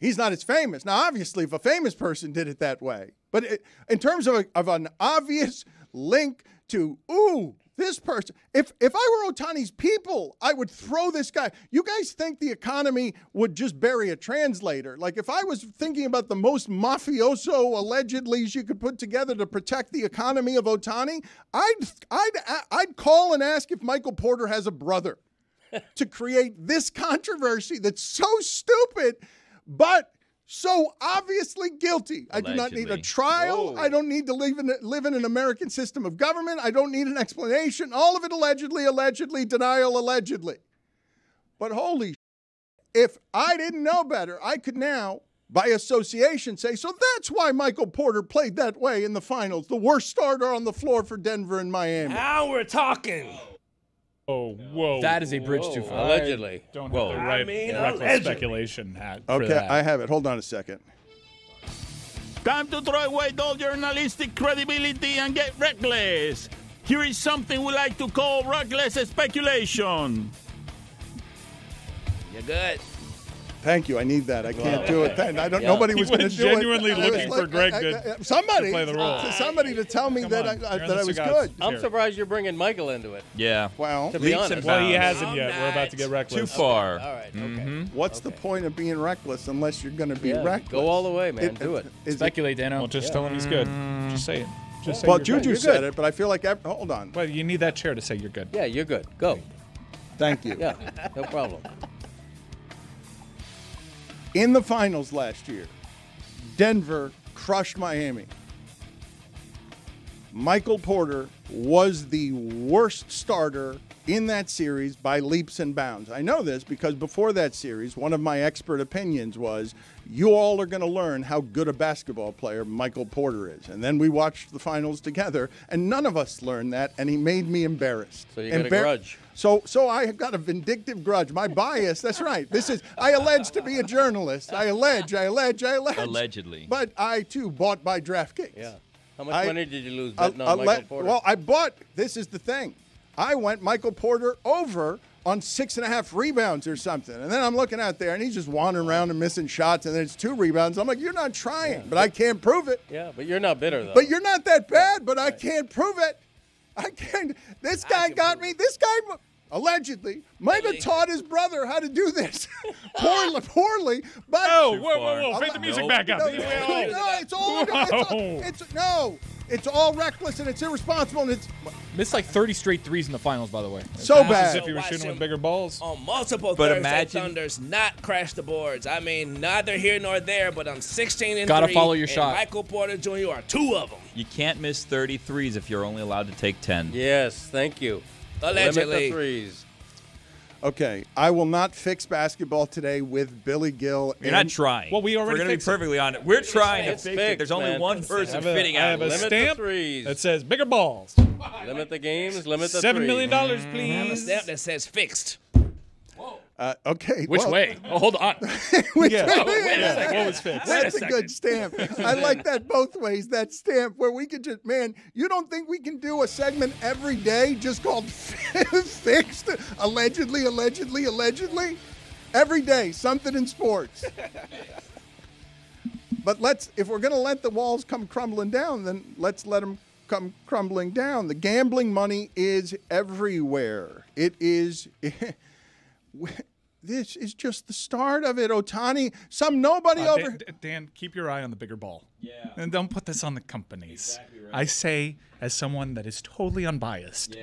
C: He's not as famous. Now, obviously, if a famous person did it that way, but it, in terms of, a, of an obvious link to, ooh, this person, if, if I were Ohtani's people, I would throw this guy. You guys think the economy would just bury a translator? Like, if I was thinking about the most mafioso allegedly you could put together to protect the economy of Ohtani, I'd, I'd, I'd call and ask if Michael Porter has a brother to create this controversy that's so stupid, but so obviously guilty. I do not need a
F: Allegedly.
C: trial. I don't need to live in, live in an American system of government. I don't need an explanation. All of it allegedly, allegedly, denial, allegedly. But holy, if I didn't know better, I could now, by association, say, so that's why Michael Porter played that way in the finals, the worst starter on the floor for Denver and Miami.
I: Now we're talking.
G: Oh, whoa.
J: That is a bridge too far.
D: allegedly.
G: Don't have
F: Whoa.
G: the
F: I
G: right,
I: mean,
G: reckless
I: allegedly.
G: speculation hat. for
C: Okay,
G: that.
C: I have it. Hold on a second.
K: Time to throw away all journalistic credibility and get reckless. Here is something we like to call reckless speculation.
I: You're good.
C: Thank you. I need that. I can't do it. I don't.
D: Yeah.
C: Nobody
G: He
C: was going to do it.
G: genuinely
C: I was
G: looking for Greg to-
C: somebody
G: to play the role.
C: to somebody to tell me
G: Come
C: that
G: on,
C: I, I,
G: you're in
C: that I was good.
D: I'm
G: Here.
D: surprised you're bringing Michael into it.
F: Yeah.
C: Well,
D: To be
F: Leaps
D: honest.
G: Well, he hasn't yet. We're about to get reckless.
F: Too far.
D: All right. Okay.
G: Mm-hmm.
C: what's the point of being reckless unless you're going to be
D: Yeah,
C: reckless?
D: go all the way, man. Do it.
C: is
J: Speculate, Dano.
G: Well, just tell him he's good. Just say it. Just say
C: well, Juju said it, but I feel like hold on.
G: Well, you need that chair to say you're good.
D: Yeah, you're good. Go.
C: Thank you.
D: Yeah, no problem.
C: In the finals last year, Denver crushed Miami. Michael Porter was the worst starter in that series by leaps and bounds. I know this because before that series, one of my expert opinions was you all are going to learn how good a basketball player Michael Porter is. And then we watched the finals together, and none of us learned that, and he made me embarrassed.
D: So you got a grudge.
C: So, so I have got a vindictive grudge. My bias. That's right. This is. I allege to be a journalist. I allege. I allege. I allege.
F: Allegedly.
C: But I too bought by DraftKings.
D: Yeah. How much
C: I-
D: money did you lose betting
C: a
D: on
C: le-
D: Michael Porter?
C: Well, I bought. This is the thing. I went Michael Porter over on six and a half rebounds or something, and then I'm looking out there, and he's just wandering around and missing shots, and then it's two rebounds. I'm like, you're not trying, but I can't prove it.
D: yeah, but you're not bitter though.
C: But you're not that bad, but I can't prove it. I can't. This guy got me. This guy. allegedly might have taught his brother how to do this poorly, poorly. But
G: Oh, whoa, whoa, whoa! Fade the music back up.
C: no,
G: Whoa.
C: no, it's all, it's all, it's no, it's all reckless and it's irresponsible and it's
J: Missed like 30 straight threes in the finals, by the way.
C: so
G: As
C: bad.
G: if you were shooting with bigger balls.
I: on multiple
F: But
I: Thursday
F: imagine-
I: Thunders not crash the boards. I mean, neither here nor there, but I'm 16 and
J: Gotta
I: three,
J: follow your
I: and
J: shot.
I: Michael Porter Jr. are two of them.
F: You can't miss 33s if you're only allowed to take 10.
D: Yes, thank you. Limit the threes.
C: Okay, I will not fix basketball today with Billy Gil.
F: You're
C: and-
F: not trying.
G: Well, we already
F: We're gonna be
G: fixed it.
F: perfectly honest. We're trying to
D: It's
F: fix it. There's only
D: man.
F: one person
G: have a,
F: fitting
G: I
F: out.
G: have a
D: Limit the
G: stamp
D: threes.
G: that says bigger balls.
D: Limit the games. Limit the
G: Seven
D: threes.
G: million dollars,
I: I have a
G: please.
I: stamp that says fixed.
C: Uh, okay,
J: Which
C: well,
J: way? Oh, hold on.
C: Which
G: Yeah.
C: way?
G: Oh, wait a second. What was fixed?
C: That's a, good stamp. I like that both ways. That stamp where we could just, man, you don't think we can do a segment every day just called fixed? Allegedly, allegedly, allegedly? Every day, something in sports. But let's, if we're going to let the walls come crumbling down, then let's let them come crumbling down. The gambling money is everywhere. It is. This is just the start of it, Ohtani. Some nobody
G: Uh,
C: over.
G: Dan, Dan, keep your eye on the bigger ball. Yeah. And don't put this on the companies. I say, as someone that is totally unbiased,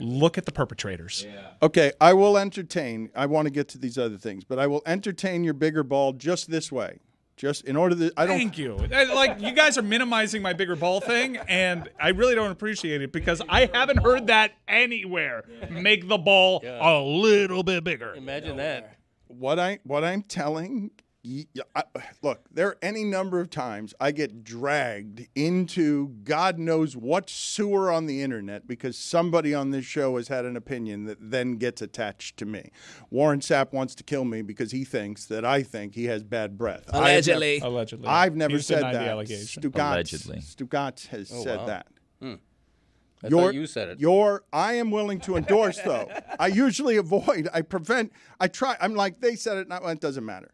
G: look at the perpetrators.
C: Okay, I will entertain. I want to get to these other things, but I will entertain your bigger ball just this way. Just in order to, I don't.
G: Thank you. Uh, Like you guys are minimizing my bigger ball thing, and I really don't appreciate it because I haven't heard that anywhere. Make the ball a little bit bigger.
D: Imagine that.
C: what I what I'm telling. Y- y- I- look, there are any number of times I get dragged into God knows what sewer on the internet because somebody on this show has had an opinion that then gets attached to me. Warren Sapp wants to kill me because he thinks that I think he has bad breath. I have never-
I: Allegedly.
G: Allegedly.
C: I've never
G: He's
C: said that.
G: the.
C: Stugotz,
F: Allegedly.
C: Stugotz has oh, said
D: wow.
C: that. Hmm.
D: I thought you said it.
C: Your, I am willing to endorse though. I usually avoid. I prevent. I try. I'm like they said it. Not. Well, it doesn't matter.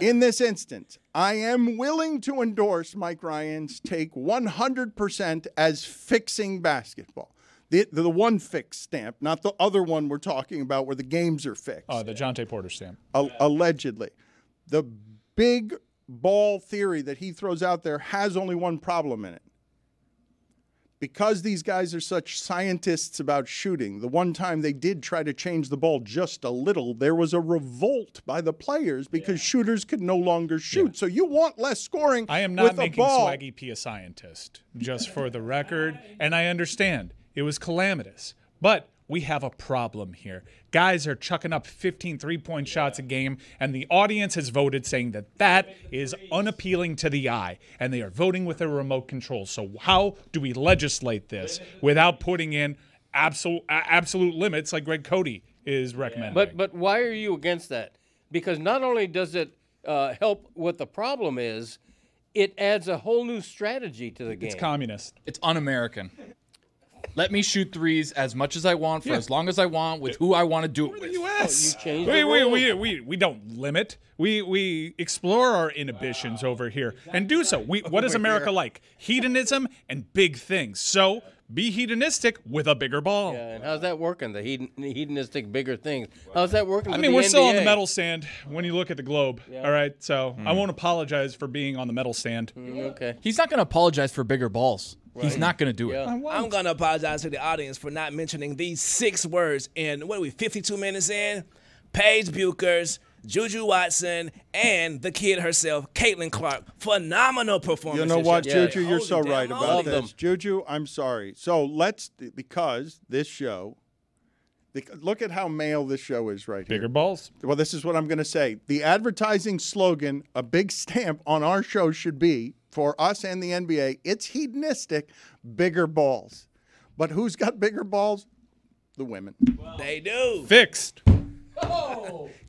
C: In this instance, I am willing to endorse Mike Ryan's take 100% as fixing basketball. The, the, the one fix stamp, not the other one we're talking about where the games are fixed.
G: Oh, the Jontay Porter stamp.
C: Al- allegedly. The big ball theory that he throws out there has only one problem in it. Because these guys are such scientists about shooting, the one time they did try to change the ball just a little, there was a revolt by the players because shooters could no longer shoot. So you want less scoring
G: I am not making. Swaggy P a scientist, just for the record. And I understand it was calamitous, but we have a problem here. Guys are chucking up 15 three point shots a game, and the audience has voted saying that that is unappealing to the eye, and they are voting with a remote control. So, how do we legislate this without putting in absolute, absolute limits like Greg Cote is recommending?
D: But but why are you against that? Because not only does it uh, help what the problem is, it adds a whole new strategy to the game.
G: it's communist.
J: It's un-American. Let me shoot threes as much as I want for as long as I want with who I want to do it with.
G: U.S.
D: you
G: we, we, we, we, we don't limit. We we explore our inhibitions over here and do so. We what is America like? Hedonism and big things. So be hedonistic with a bigger ball.
D: Yeah, and how's that working? The hedon- hedonistic bigger things. How's that working?
G: I mean, we're still on the
D: metal
G: medal stand when you look at the globe. All right, so
D: Hmm.
G: I won't apologize for being on the metal stand.
D: Okay.
J: He's not going to apologize for bigger balls. He's not going to do it.
D: Yeah.
I: I'm gonna apologize to the audience for not mentioning these six words in what are we 52 minutes in? Paige Bueckers, Juju Watson, and the kid herself, Caitlin Clark. Phenomenal performance.
C: You know what,
D: Yeah.
C: Juju? You're so right about this.
D: them.
C: Juju, I'm sorry. So let's because this show. Look at how male this show is right here.
G: Bigger balls.
C: Well, this is what I'm going to say. The advertising slogan, a big stamp on our show should be for us and the NBA, it's hedonistic, bigger balls. But who's got bigger balls? The women.
I: They do.
G: Fixed.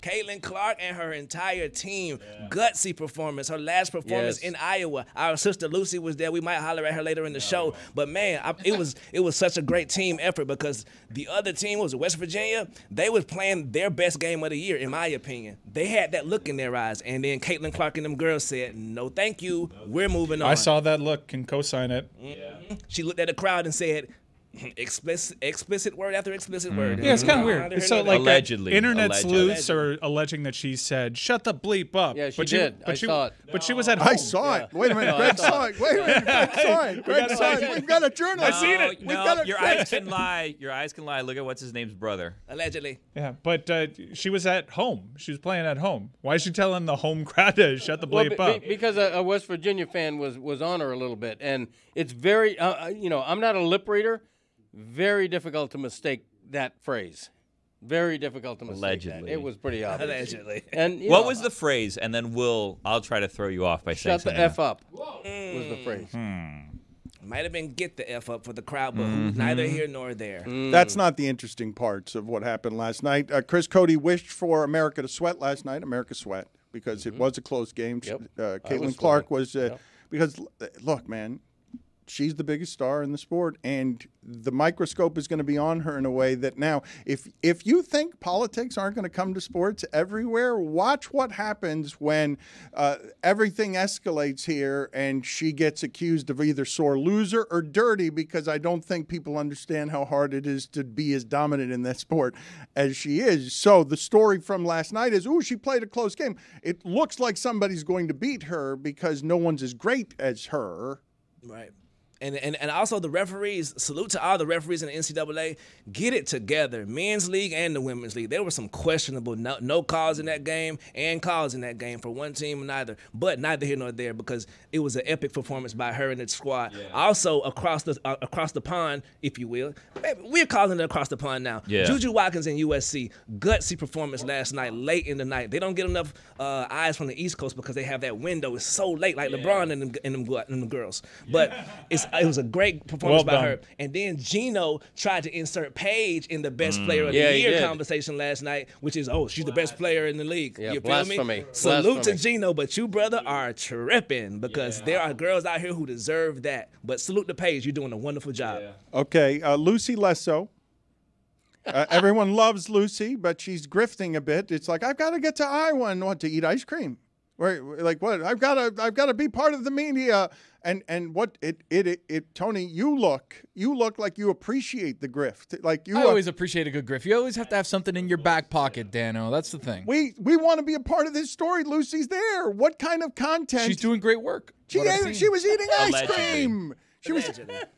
I: Caitlin Clark and her entire team. Gutsy performance. Her last performance
D: Yes.
I: in Iowa. Our sister Lucy was there. We might holler at her later in the show. But man, I, it was it was such a great team effort because the other team was West Virginia. They was playing their best game of the year, in my opinion. They had that look in their eyes, and then Caitlin Clark and them girls said, "No, thank you. We're moving on."
G: I saw that look and co-sign it. Mm-hmm.
I: She looked at the crowd and said, explicit explicit word after explicit word.
G: Yeah, it's kind of
I: I
G: weird.
I: heard
G: So like, uh,
F: Allegedly.
G: internet
F: Allegedly.
G: sleuths are alleging that she said, "Shut the bleep up."
D: Yeah, she
G: but
D: did.
G: but
D: I
G: she,
D: saw it.
G: But she was at home.
C: I saw it. Wait a minute.
D: No,
C: Greg
D: saw
C: saw it. Wait a minute. Greg saw it. Greg saw it.
G: it.
C: We've got a journalist.
F: No,
G: seen it.
C: We've
F: no,
C: got a
F: your eyes can lie. Your eyes can lie. Look at what's his name's brother.
I: allegedly.
G: Yeah, but uh, she was at home. She was playing at home. Why is she telling the home crowd to shut the bleep
D: be-
G: up?
D: be- because a, a West Virginia fan was was on her a little bit, and it's very, uh, uh, you know, I'm not a lip reader. Very difficult to mistake that phrase. Very difficult to mistake
F: Allegedly.
D: that. It was pretty obvious.
I: Allegedly.
D: And
F: What
D: know,
F: was the phrase? And then we'll. I'll try to throw you off by saying
D: shut the f up? Was the phrase?
I: Might have been get the f up for the crowd, but
F: Mm-hmm.
I: neither here nor there.
C: That's not the interesting parts of what happened last night. Uh, Chris Cody wished for America to sweat last night. America sweat because it was a close game.
D: Yep.
C: Uh,
D: I was
C: Caitlin Clark
D: sweating.
C: was uh, because look, man, she's the biggest star in the sport, and the microscope is going to be on her in a way that now, if if you think politics aren't going to come to sports everywhere, watch what happens when uh, everything escalates here, and she gets accused of either sore loser or dirty. Because I don't think people understand how hard it is to be as dominant in that sport as she is. So the story from last night is, oh, she played a close game. It looks like somebody's going to beat her because no one's as great as her.
I: Right. And, and and also the referees, salute to all the referees in the NCAA. Get it together. Men's league and the women's league. There were some questionable no, no calls in that game and calls in that game for one team and neither. But neither here nor there because it was an epic performance by her and its squad. Also across the uh, across the pond, if you will. We're calling it across the pond now.
F: Yeah.
I: Juju Watkins and USC, gutsy performance last night, late in the night. They don't get enough uh, eyes from the East Coast because they have that window. It's so late, like LeBron and them, and them, and them girls. But it's it was a great performance
G: Well
I: by her. And then Gino tried to insert Paige in the best player of
D: Yeah,
I: the year conversation last night, which is oh she's the best player in the league.
D: Yeah,
I: you feel me?
D: blasphemy.
I: Salute to Gino, but you brother are tripping because there are girls out here who deserve that. But salute to Paige, you're doing a wonderful job.
C: Okay, uh, Lucy Lesso. Uh, everyone loves Lucy, but she's grifting a bit. It's like I've got to get to Iowa and what to eat ice cream. Right, like what? I've got to, I've got to be part of the media. And and what it, it it it Tony, you look, you look like you appreciate the grift. Like you,
J: I
C: are-
J: always appreciate a good grift. You always have to have something in your back pocket, Dano. That's the thing.
C: we we want to be a part of this story. Lucy's there. What kind of content?
J: She's doing great work.
C: She ate, she was eating ice
F: Allegedly.
C: cream. She was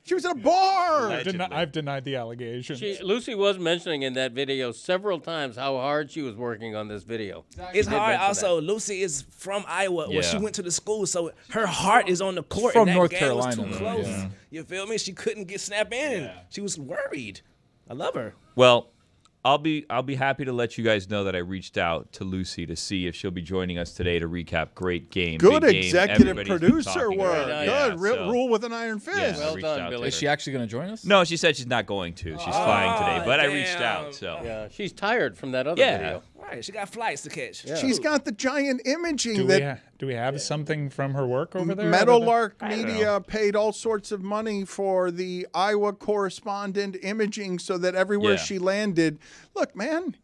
C: she was in a bar.
G: I've, deni- I've denied the allegations.
D: She, Lucy was mentioning in that video several times how hard she was working on this video.
I: It's
D: She did
I: hard.
D: mention
I: Also, Lucy is from Iowa, where she
F: Yeah.
I: went to the school, so her heart is on the court.
J: From
I: and that
J: North
I: game
J: Carolina,
I: was too
J: though,
I: close.
J: yeah.
I: You feel me? She couldn't get snap in. and She was worried. I love her.
F: Well, I'll be I'll be happy to let you guys know that I reached out to Lucy to see if she'll be joining us today to recap great game.
C: Good
F: big
C: executive
F: everybody's
C: producer work.
F: about.
C: Good.
D: nice.
C: Ru-
F: so-
C: rule with an iron fist.
F: Yeah,
D: Well done, Billy.
J: Is she actually going to join us?
F: No, she said she's not going to. She's ah, flying today, but I reached out. So
D: Yeah, she's tired from that other
F: Yeah.
D: video.
I: Right. She got flights to catch.
C: She's got the giant imaging
G: do, we ha- do we have something from her work over there?
C: Meadowlark
F: I
C: Media paid all sorts of money for the Iowa correspondent imaging so that everywhere
F: Yeah.
C: she landed. Look, man,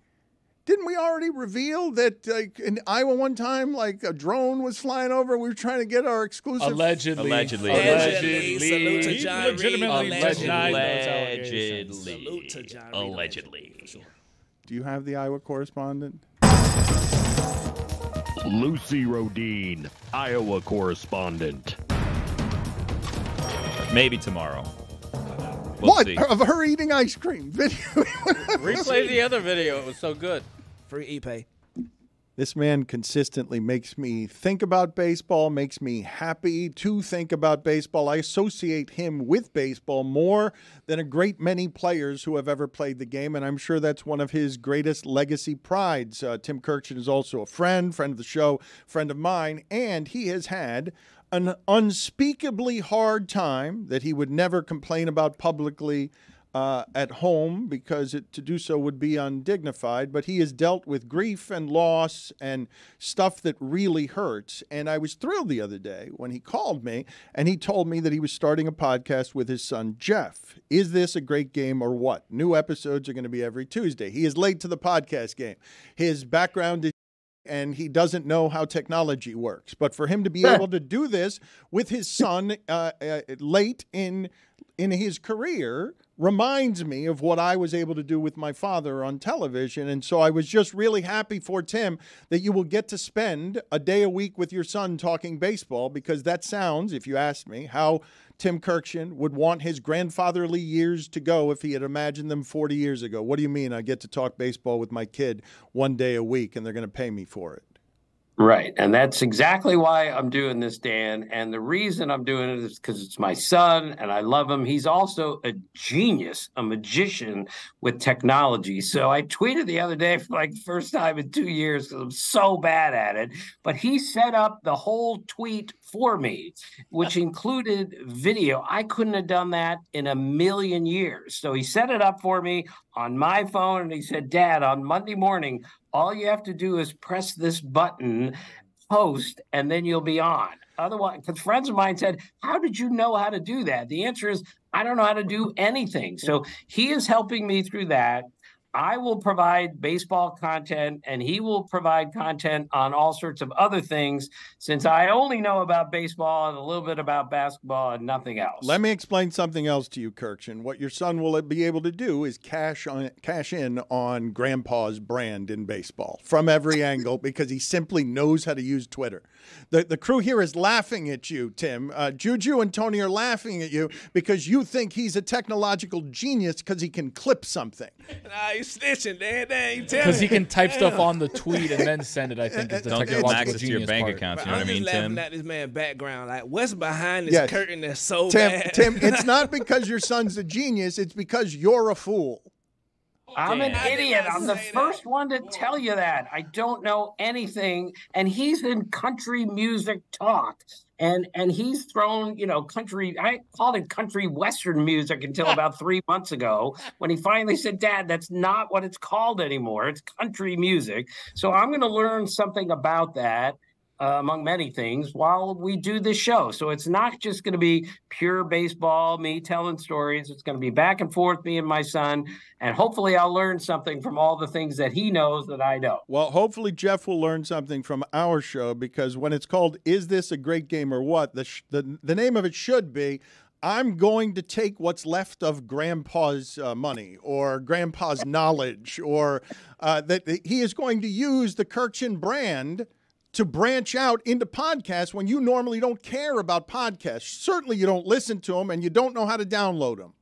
C: didn't we already reveal that like in Iowa one time, like a drone was flying over? We were trying to get our exclusive.
J: Allegedly.
F: Allegedly.
I: Allegedly. Salute to
G: He
I: John Reed.
G: legitimately
I: Allegedly.
G: denied those allegations.
F: allegedly,
I: Salute to John Reed.
F: allegedly.
C: Do you have the Iowa correspondent?
L: Lucy Rodine, Iowa correspondent.
F: Maybe tomorrow. We'll
C: what
F: see.
C: of her eating ice cream video?
D: Replay the other video. It was so good.
I: Free Ippei.
C: This man consistently makes me think about baseball, makes me happy to think about baseball. I associate him with baseball more than a great many players who have ever played the game, and I'm sure that's one of his greatest legacy prides. Uh, Tim Kurkjian is also a friend, friend of the show, friend of mine, and he has had an unspeakably hard time that he would never complain about publicly uh, at home because it, to do so would be undignified. But he has dealt with grief and loss and stuff that really hurts. And I was thrilled the other day when he called me and he told me that he was starting a podcast with his son Jeff. Is this a great game or what? New episodes are going to be every Tuesday. He is late to the podcast game. His background is and he doesn't know how technology works. But for him to be able to do this with his son uh, uh, late in in his career reminds me of what I was able to do with my father on television. And so I was just really happy for Tim that you will get to spend a day a week with your son talking baseball because that sounds, if you ask me, how Tim Kurkjian would want his grandfatherly years to go if he had imagined them 40 years ago. What do you mean I get to talk baseball with my kid one day a week and they're going to pay me for it?
M: Right. And that's exactly why I'm doing this, Dan. And the reason I'm doing it is because it's my son and I love him. He's also a genius, a magician with technology. So I tweeted the other day for like the first time in two years because I'm so bad at it. But he set up the whole tweet for me, which included video. I couldn't have done that in a million years. So he set it up for me on my phone and he said, Dad, on Monday morning, all you have to do is press this button, post, and then you'll be on. Otherwise, because friends of mine said, How did you know how to do that? The answer is, I don't know how to do anything. So he is helping me through that. I will provide baseball content and he will provide content on all sorts of other things since I only know about baseball and a little bit about basketball and nothing else.
C: Let me explain something else to you, Kurkjian. What your son will be able to do is cash on cash in on grandpa's brand in baseball from every angle because he simply knows how to use Twitter. The the crew here is laughing at you, Tim. Uh, Juju and Tony are laughing at you because you think he's a technological genius because he can clip something.
I: Nah, you snitching, Dan. Dan, you tell
J: Because he can type stuff on the tweet and then send it. I think is the
F: Don't give him
J: technological
F: access to your bank
J: part.
F: accounts. You
I: But
F: know what I
I: I'm
F: mean,
I: laughing
F: Tim?
I: at this man background. Like, what's behind this
C: Yes.
I: curtain that's so
C: Tim,
I: bad?
C: Tim, it's not because your son's a genius, it's because you're a fool.
M: I'm an
I: I
M: idiot. I'm the
I: say that.
M: first one to tell you that. I don't know anything. And he's in country music talk. And and he's thrown, you know, country I called it country western music until about three months ago when he finally said, Dad, that's not what it's called anymore. It's country music. So I'm gonna learn something about that. Uh, among many things, while we do this show. So it's not just going to be pure baseball, me telling stories. It's going to be back and forth, me and my son. And hopefully, I'll learn something from all the things that he knows that I know.
C: Well, hopefully Jeff will learn something from our show because when it's called "Is This a Great Game or What," the sh- the the name of it should be. I'm going to take what's left of Grandpa's uh, money or Grandpa's knowledge, or uh, that he is going to use the Kurkjian brand to branch out into podcasts when you normally don't care about podcasts. Certainly, you don't listen to them and you don't know how to download them.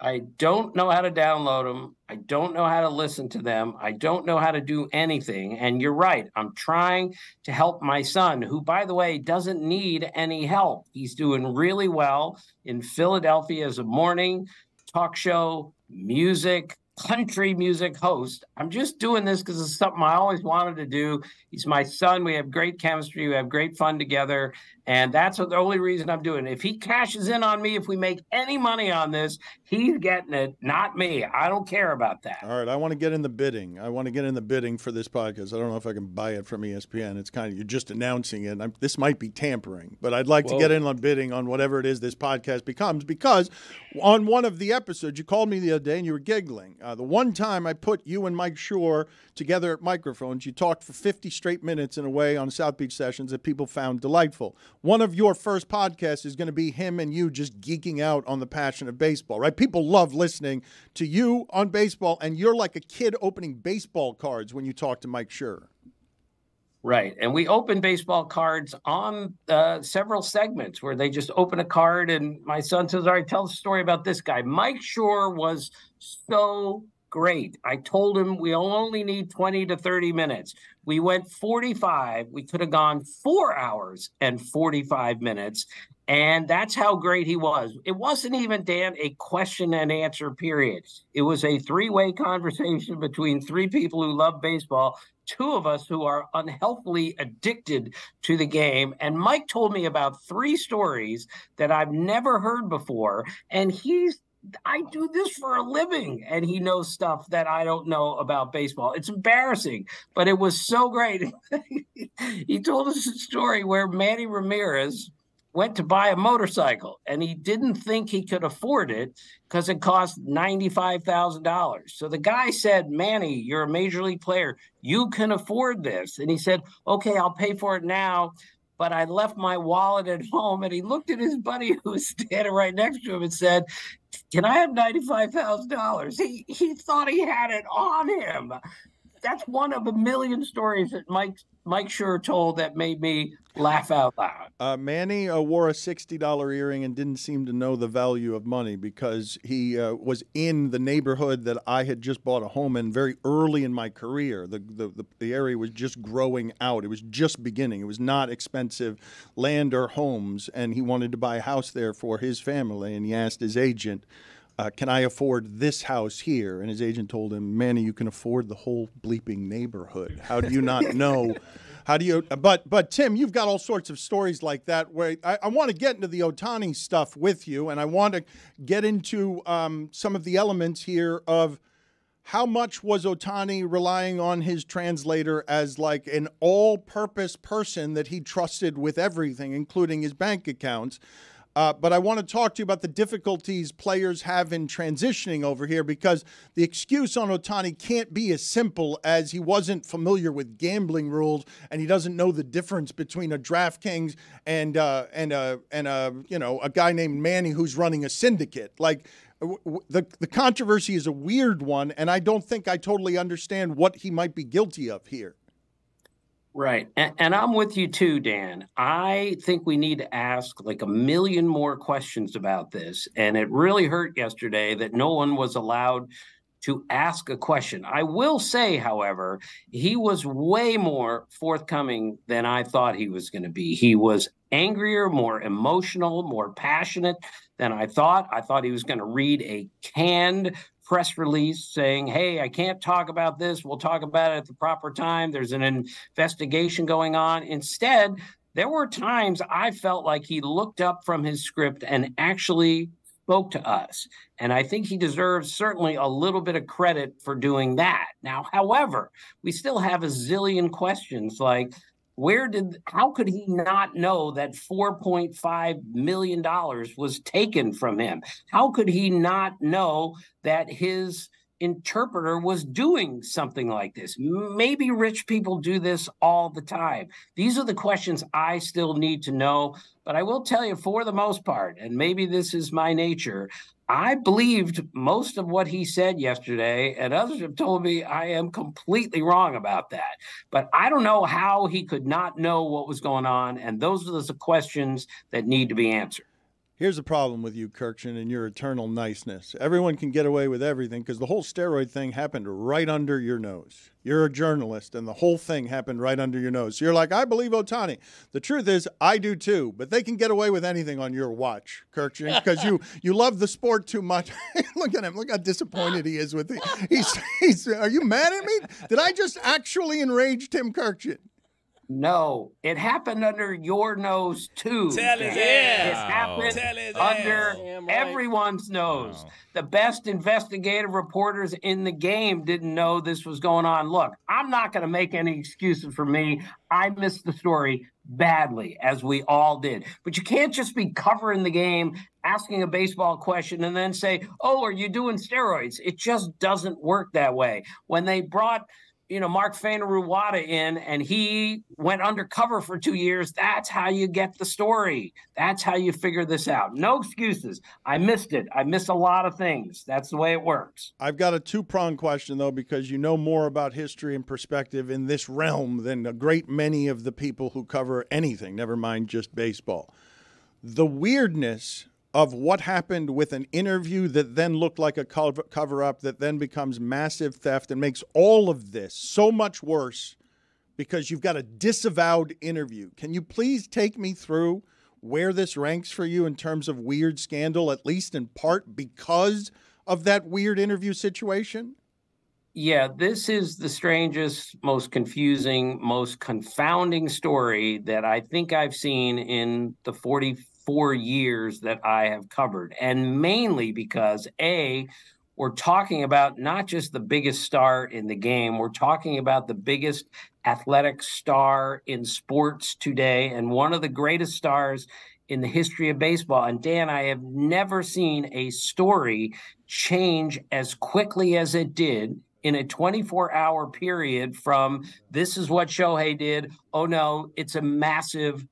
M: I don't know how to download them. I don't know how to listen to them. I don't know how to do anything. And you're right. I'm trying to help my son, who, by the way, doesn't need any help. He's doing really well in Philadelphia as a morning talk show, music, country music host. I'm just doing this because it's something I always wanted to do. He's my son. We have great chemistry. We have great fun together. And that's what the only reason I'm doing. it. If he cashes in on me, if we make any money on this, he's getting it, not me. I don't care about that.
C: All right, I want to get in the bidding. I want to get in the bidding for this podcast. I don't know if I can buy it from E ESPN. It's kind of you're just announcing it. I'm, this might be tampering, but I'd like to get in on bidding on whatever it is this podcast becomes because on one of the episodes you called me the other day and you were giggling. Uh, the one time I put you and Mike Schur together at microphones, you talked for 50 straight minutes in a way on South Beach sessions that people found delightful. One of your first podcasts is going to be him and you just geeking out on the passion of baseball, right? People love listening to you on baseball, and you're like a kid opening baseball cards when you talk to Mike Schur.
M: Right. And we open baseball cards on uh, several segments where they just open a card and my son says, All right, tell the story about this guy. Mike Schur was so great. I told him we'll only need 20 to 30 minutes. We went 45. We could have gone four hours and 45 minutes. And that's how great he was. It wasn't even, Dan, a question and answer period. It was a three way conversation between three people who love baseball, two of us who are unhealthily addicted to the game. And Mike told me about three stories that I've never heard before. And he's I do this for a living, and he knows stuff that I don't know about baseball. It's embarrassing, but it was so great. he told us a story where Manny Ramirez went to buy a motorcycle and he didn't think he could afford it because it cost $95,000. So the guy said, Manny, you're a major league player. You can afford this. And he said, okay, I'll pay for it now. But I left my wallet at home. And he looked at his buddy who was standing right next to him and said, Can I have $95,000? He, he thought he had it on him. That's one of a million stories that Mike Mike Schur told that made me laugh out loud.
C: Uh, Manny uh, wore a $60 earring and didn't seem to know the value of money because he uh, was in the neighborhood that I had just bought a home in very early in my career. The, the, the, the area was just growing out, it was just beginning. It was not expensive land or homes, and he wanted to buy a house there for his family. And he asked his agent, uh, can I afford this house here? And his agent told him, Manny, you can afford the whole bleeping neighborhood. How do you not know? How do you? But but Tim, you've got all sorts of stories like that. Where I, I want to get into the Ohtani stuff with you, and I want to get into um, some of the elements here of how much was Ohtani relying on his translator as like an all-purpose person that he trusted with everything, including his bank accounts. Uh, but I want to talk to you about the difficulties players have in transitioning over here because the excuse on Ohtani can't be as simple as he wasn't familiar with gambling rules and he doesn't know the difference between a DraftKings and uh, and a and a you know a guy named Manny who's running a syndicate. Like the the controversy is a weird one, and I don't think I totally understand what he might be guilty of here.
M: Right. And, and, I'm with you too, Dan. I think we need to ask like a million more questions about this. And it really hurt yesterday that no one was allowed to ask a question. I will say, however, he was way more forthcoming than I thought he was going to be. He was angrier, more emotional, more passionate than I thought. I thought he was going to read a canned press release saying, hey, I can't talk about this. We'll talk about it at the proper time. There's an investigation going on. Instead, there were times I felt like he looked up from his script and actually spoke to us. And I think he deserves certainly a little bit of credit for doing that. Now, however, we still have a zillion questions like, where did how could he not know that 4.5 million dollars was taken from him? How could he not know that his interpreter was doing something like this maybe rich people do this all the time these are the questions i still need to know but i will tell you for the most part and maybe this is my nature I believed most of what he said yesterday, and others have told me I am completely wrong about that. But I don't know how he could not know what was going on, and those are the questions that need to be answered.
C: Here's the problem with you, Kurkjian, and your eternal niceness. Everyone can get away with everything because the whole steroid thing happened right under your nose. You're a journalist, and the whole thing happened right under your nose. So you're like, I believe Ohtani. The truth is, I do too, but they can get away with anything on your watch, Kurkjian, because you you love the sport too much. Look at him. Look how disappointed he is with it. He's, he's, are you mad at me? Did I just actually enrage Tim Kurkjian?
M: No, it happened under your nose too.
I: Tell his
M: It happened
I: Tell his
M: under
I: ass. Right.
M: everyone's nose. The best investigative reporters in the game didn't know this was going on. Look, I'm not going to make any excuses for me. I missed the story badly, as we all did. But you can't just be covering the game, asking a baseball question, and then say, "Oh, are you doing steroids?" It just doesn't work that way. When they brought you know, Mark Fainaru-Wada in and he went undercover for two years. That's how you get the story. That's how you figure this out. No excuses. I missed it. I miss a lot of things. That's the way it works.
C: I've got a two prong question, though, because you know more about history and perspective in this realm than a great many of the people who cover anything, never mind just baseball. The weirdness of what happened with an interview that then looked like a cover, up that then becomes massive theft and makes all of this so much worse because you've got a disavowed interview. Can you please take me through where this ranks for you in terms of weird scandal, at least in part because of that weird interview situation?
M: Yeah, this is the strangest, most confusing, most confounding story that I think I've seen in the 44 years that I have covered. And mainly because, A, we're talking about not just the biggest star in the game, we're talking about the biggest athletic star in sports today and one of the greatest stars in the history of baseball. And Dan, I have never seen a story change as quickly as it did in a 24 hour period from this is what Shohei did. Oh no, it's a massive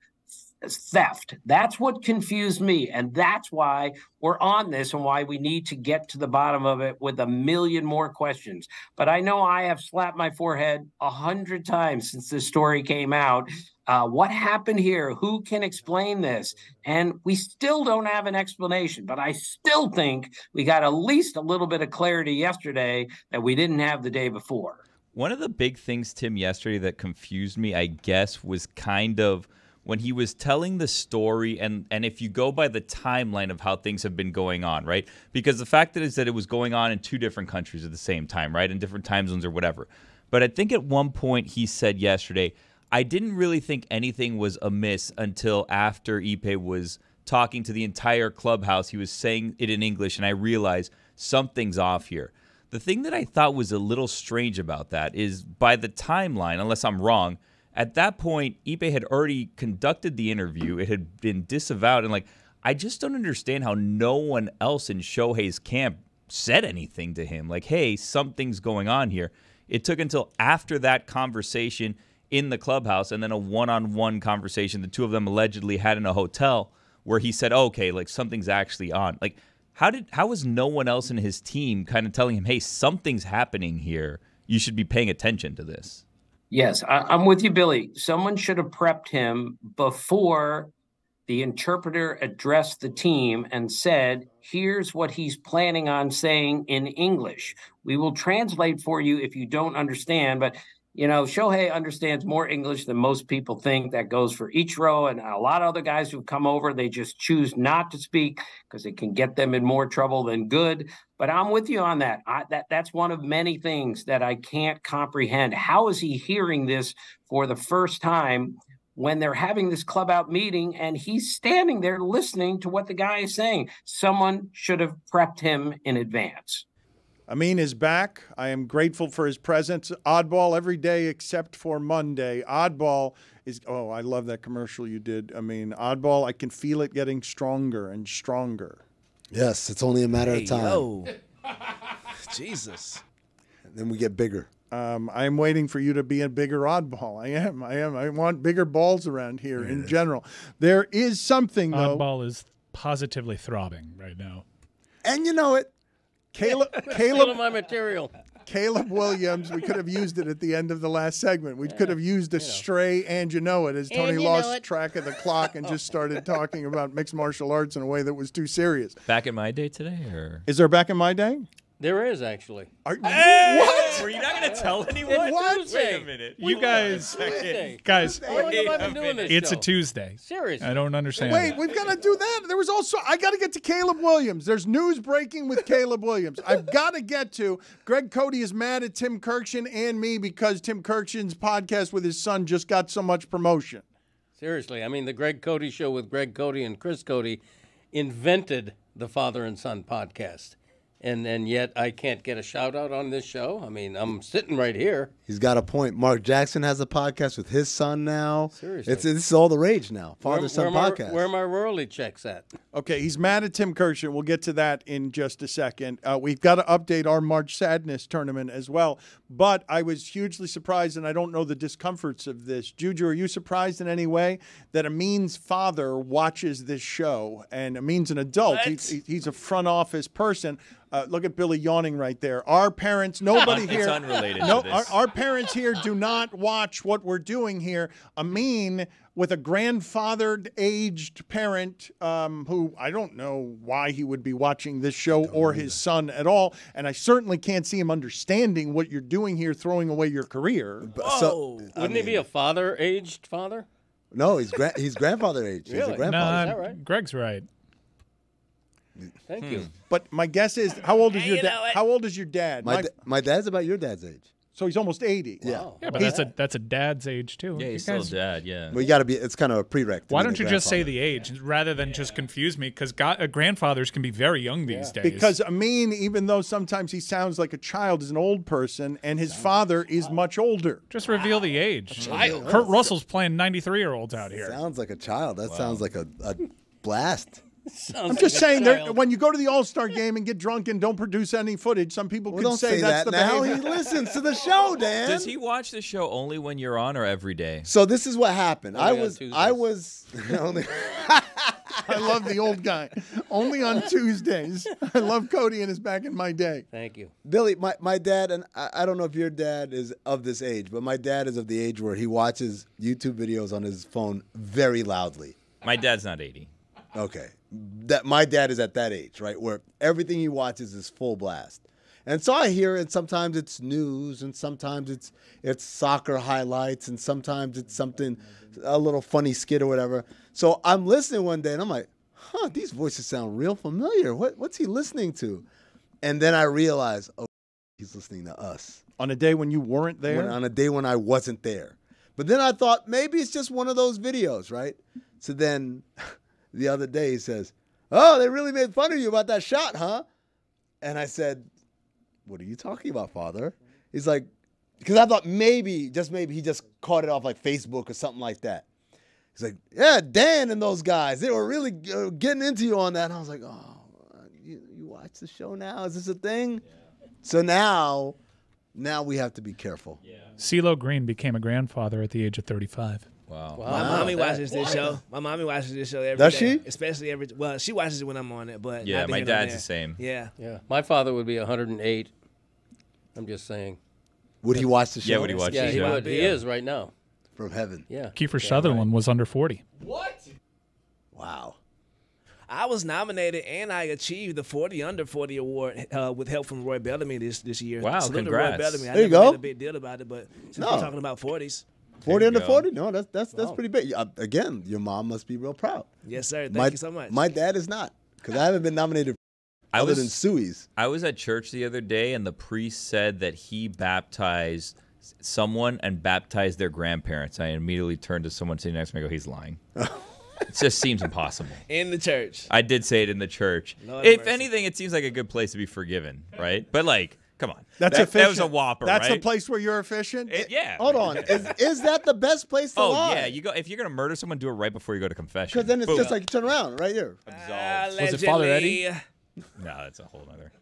M: theft. That's what confused me. And that's why we're on this and why we need to get to the bottom of it with a million more questions. But I know I have slapped my forehead a hundred times since this story came out. Uh, what happened here? Who can explain this? And we still don't have an explanation, but I still think we got at least a little bit of clarity yesterday that we didn't have the day before.
F: One of the big things, Tim, yesterday that confused me, I guess, was kind of when he was telling the story and and if you go by the timeline of how things have been going on, right? Because the fact that is that it was going on in two different countries at the same time, right? In different time zones or whatever. But I think at one point he said yesterday, I didn't really think anything was amiss until after Ippei was talking to the entire clubhouse. He was saying it in English and I realized something's off here. The thing that I thought was a little strange about that is by the timeline, unless I'm wrong, at that point, Ippei had already conducted the interview. It had been disavowed. And, like, I just don't understand how no one else in Shohei's camp said anything to him. Like, hey, something's going on here. It took until after that conversation in the clubhouse and then a one on one conversation the two of them allegedly had in a hotel where he said, oh, okay, like, something's actually on. Like, how did how was no one else in his team kind of telling him, hey, something's happening here? You should be paying attention to this.
M: Yes, I, I'm with you, Billy. Someone should have prepped him before the interpreter addressed the team and said, here's what he's planning on saying in English. We will translate for you if you don't understand, but you know, Shohei understands more English than most people think. That goes for Ichiro and a lot of other guys who've come over. They just choose not to speak because it can get them in more trouble than good. But I'm with you on that. I, that that's one of many things that I can't comprehend. How is he hearing this for the first time when they're having this club out meeting and he's standing there listening to what the guy is saying? Someone should have prepped him in advance.
C: Amin is back. I am grateful for his presence. Oddball every day except for Monday. Oddball is, oh, I love that commercial you did. I mean, Oddball, I can feel it getting stronger and stronger.
N: Yes, it's only a matter
I: Hey,
N: of time.
I: yo. Jesus.
N: And then we get bigger.
C: Um, I am waiting for you to be a bigger oddball. I am. I am. I want bigger balls around here in general. There is something, though.
G: Oddball is positively throbbing right now.
N: And you know it.
C: Caleb,
D: Stealing
C: Caleb,
D: my material.
C: Caleb Williams. We could have used it at the end of the last segment. We could have used a stray and you know it as Tony
D: And you
C: lost track of the clock and just started talking about mixed martial arts in a way that was too serious.
F: Back in my day today, or
C: Is there back in my day?
D: There is actually.
C: Are,
F: what? Were you not going to tell anyone?
D: What?
F: Wait a minute.
G: You guys,
D: Tuesday.
G: guys,
D: How long have I been doing this
G: it's a
D: show?
G: Tuesday.
D: Seriously.
G: I don't understand.
C: Wait,
G: that.
C: we've got to do that. There was also I got to get to Caleb Williams. There's news breaking with Caleb Williams. I've got to get to. Greg Cote is mad at Tim Kurkjian and me because Tim Kurkjian's podcast with his son just got so much promotion.
D: Seriously, I mean, the Greg Cote show with Greg Cote and Chris Cote invented the father and son podcast. And and yet I can't get a shout out on this show. I mean, I'm sitting right here.
N: He's got a point. Mark Jackson has a podcast with his son now.
D: Seriously.
N: It's this is all the rage now. Father son
D: where
N: podcast.
D: My, where are my royalty checks at?
C: Okay, he's mad at Tim Kurkjian. We'll get to that in just a second. Uh, we've got to update our March Sadness tournament as well. But I was hugely surprised, and I don't know the discomforts of this. Juju, are you surprised in any way that Amin's father watches this show? And Amin's an adult.
D: What?
C: He- he's a front office person. Uh, look at Billy yawning right there. Our parents, nobody
F: It's
C: here.
F: unrelated to
C: No,
F: this.
C: our, our parents here do not watch what we're doing here. Amin, with a grandfathered aged parent um, who I don't know why he would be watching this show or his son at all. And I certainly can't see him understanding what you're doing here, throwing away your career.
N: But
D: Whoa!
N: so-
D: Wouldn't he be a father aged father?
N: no, he's gra- he's grandfather age. He's
D: Really?
N: a grandfather.
G: Nah,
D: that right?
G: Greg's right.
D: Thank
F: Hmm.
D: you.
C: But my guess is, how old is
I: Hey,
C: your
I: you
C: dad?
I: it.
C: How old is your dad?
N: My,
C: My-
N: da- my dad's about your dad's age.
C: so he's almost 80.
N: Yeah.
D: Wow.
G: Yeah, but that's a that's a dad's age too.
F: Yeah,
G: You
F: he's still
G: guys-
F: dad. Yeah.
N: Well, you got to be. It's kind of a prereq. to
G: Why
N: being
G: don't
N: a
G: you just say
N: grandfather.
G: the age rather than just confuse me? Because uh, grandfathers can be very young these days.
C: Because Amin, even though sometimes he sounds like a child, is an old person, and his father is much older.
G: just reveal the age.
I: Child.
G: Kurt Russell's playing 93 year olds out here.
N: Sounds like a child. That sounds like a, a blast.
C: I'm just saying, there, when you go to the All Star game and get drunk and don't produce any footage, some people
N: Well,
C: could say,
N: say
C: that's
N: that
C: the
N: now.
C: behavior.
N: He listens to the show, Dan.
F: Does he watch the show only when you're on or every day?
N: So this is what happened. I
F: Only on
N: was, I was, only,
C: I love the old guy. Only on Tuesdays. I love Cote and his back in my day.
D: Thank you.
N: Billy, my, my dad, and I, I don't know if your dad is of this age, but my dad is of the age where he watches YouTube videos on his phone very loudly.
F: My dad's not 80.
N: Okay. That my dad is at that age, right? Where everything he watches is full blast. And so I hear it sometimes it's news and sometimes it's it's soccer highlights and sometimes it's something a little funny skit or whatever. So I'm listening one day and I'm like, "Huh, these voices sound real familiar. What what's he listening to?" And then I realize, "Oh, he's listening to us."
C: On a day when you weren't there?
N: When- on a day when I wasn't there. But then I thought maybe it's just one of those videos, right? So then the other day he says, Oh, they really made fun of you about that shot, huh? And I said, What are you talking about, father? He's like, Because I thought maybe, just maybe, he just caught it off like Facebook or something like that. He's like, Yeah, Dan and those guys, they were really uh, getting into you on that. And I was like, Oh, you, you watch the show now? Is this a thing? So now, now we have to be careful.
G: CeeLo Green became a grandfather at the age of 35.
F: Wow.
I: My mommy watches this show. My mommy watches this show every
G: Does
I: day,
G: she?
I: Especially every well, she watches it when I'm on it, but
F: Yeah, my dad's the same.
I: Yeah.
D: Yeah. My father would be 108. I'm just saying.
N: Would he watch the show?
F: Yeah, would he watch
D: yeah,
F: the
D: he
F: show?
D: would. He is right now.
N: From heaven.
D: Yeah.
G: Kiefer Sutherland was under 40. What?
N: Wow.
I: I was nominated and I achieved the 40 under 40 award uh, with help from Roy Bellamy this this year.
F: Wow,
I: Salute to
F: congrats.
I: Roy Bellamy. I
N: There you
I: never
N: go.
I: made a big deal about it, but since
N: No.
I: we're talking about 40s.
N: 40 under
F: go.
N: 40? No, that's that's that's
I: Wow.
N: pretty big. Uh, again, your mom must be real proud.
I: Yes, sir. Thank
N: my,
I: you so much.
N: My dad is not because I haven't been nominated
F: I
N: other
F: was-
N: than Suey's.
F: I was at church the other day, and the priest said that he baptized someone and baptized their grandparents. I immediately turned to someone sitting next to me and go, he's lying. it just seems impossible.
I: In the church.
F: I did say it in the church.
I: Lord
F: if
I: mercy.
F: anything, it seems like a good place to be forgiven, right? But like, come on,
C: That's
F: that,
C: efficient.
F: that was a whopper,
C: That's
F: right?
C: the place where you're efficient?
F: It- yeah.
N: Hold on. Is, is that the best place to
F: Oh
N: lie?
F: yeah, you go if you're gonna murder someone, do it right before you go to confession.
N: Because then it's
F: Boom.
N: just like turn around right here.
F: absolved.
I: Was it Father Eddie?
F: No, that's a whole other.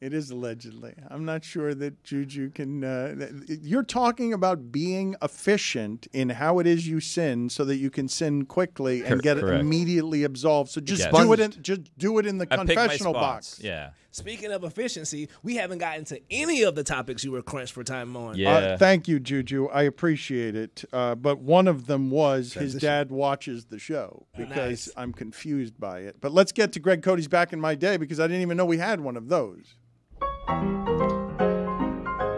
C: It is allegedly. I'm not sure that Juju can. Uh, you're talking about being efficient in how it is you sin, so that you can sin quickly and
F: Cor-
C: get it immediately absolved. So just
F: Yes.
C: do it in just do it in the
F: I
C: confessional box.
F: Yeah.
I: Speaking of efficiency, we haven't gotten to any of the topics you were crunched for time on.
C: Uh, thank you, Juju. I appreciate it. Uh, but one of them was his dad watches the show because
I: Nice.
C: I'm confused by it. But let's get to Greg Cote's back in my day because I didn't even know we had one of those.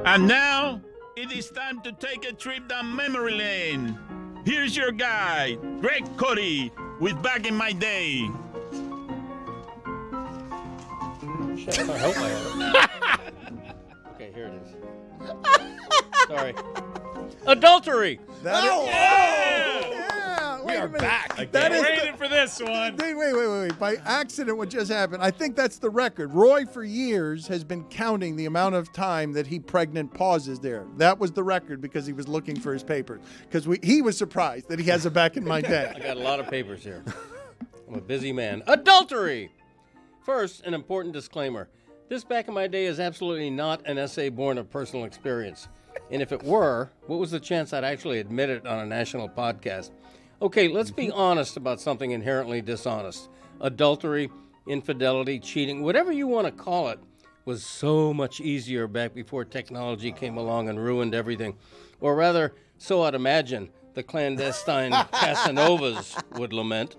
K: And now it is time to take a trip down memory lane. Here's your guide, Greg Cote, with Back in My Day.
D: Shit, I hope I have okay, here it is. Sorry. Adultery.
C: That
N: Oh,
C: yeah,
G: We are back.
C: That is
G: waiting for this one.
C: Wait, wait, wait, wait, wait. By accident, what just happened? I think that's the record. Roy, for years, has been counting the amount of time that he pregnant pauses there. That was the record because he was looking for his papers. Because he was surprised that he has it back in my
D: desk.
C: I
D: got a lot of papers here. I'm a busy man. Adultery! First, an important disclaimer. This back in my day is absolutely not an essay born of personal experience. And if it were, what was the chance I'd actually admit it on a national podcast? Okay, let's be mm-hmm. honest about something inherently dishonest. Adultery, infidelity, cheating, whatever you want to call it, was so much easier back before technology came along and ruined everything. Or rather, so I'd imagine the clandestine Casanovas would lament.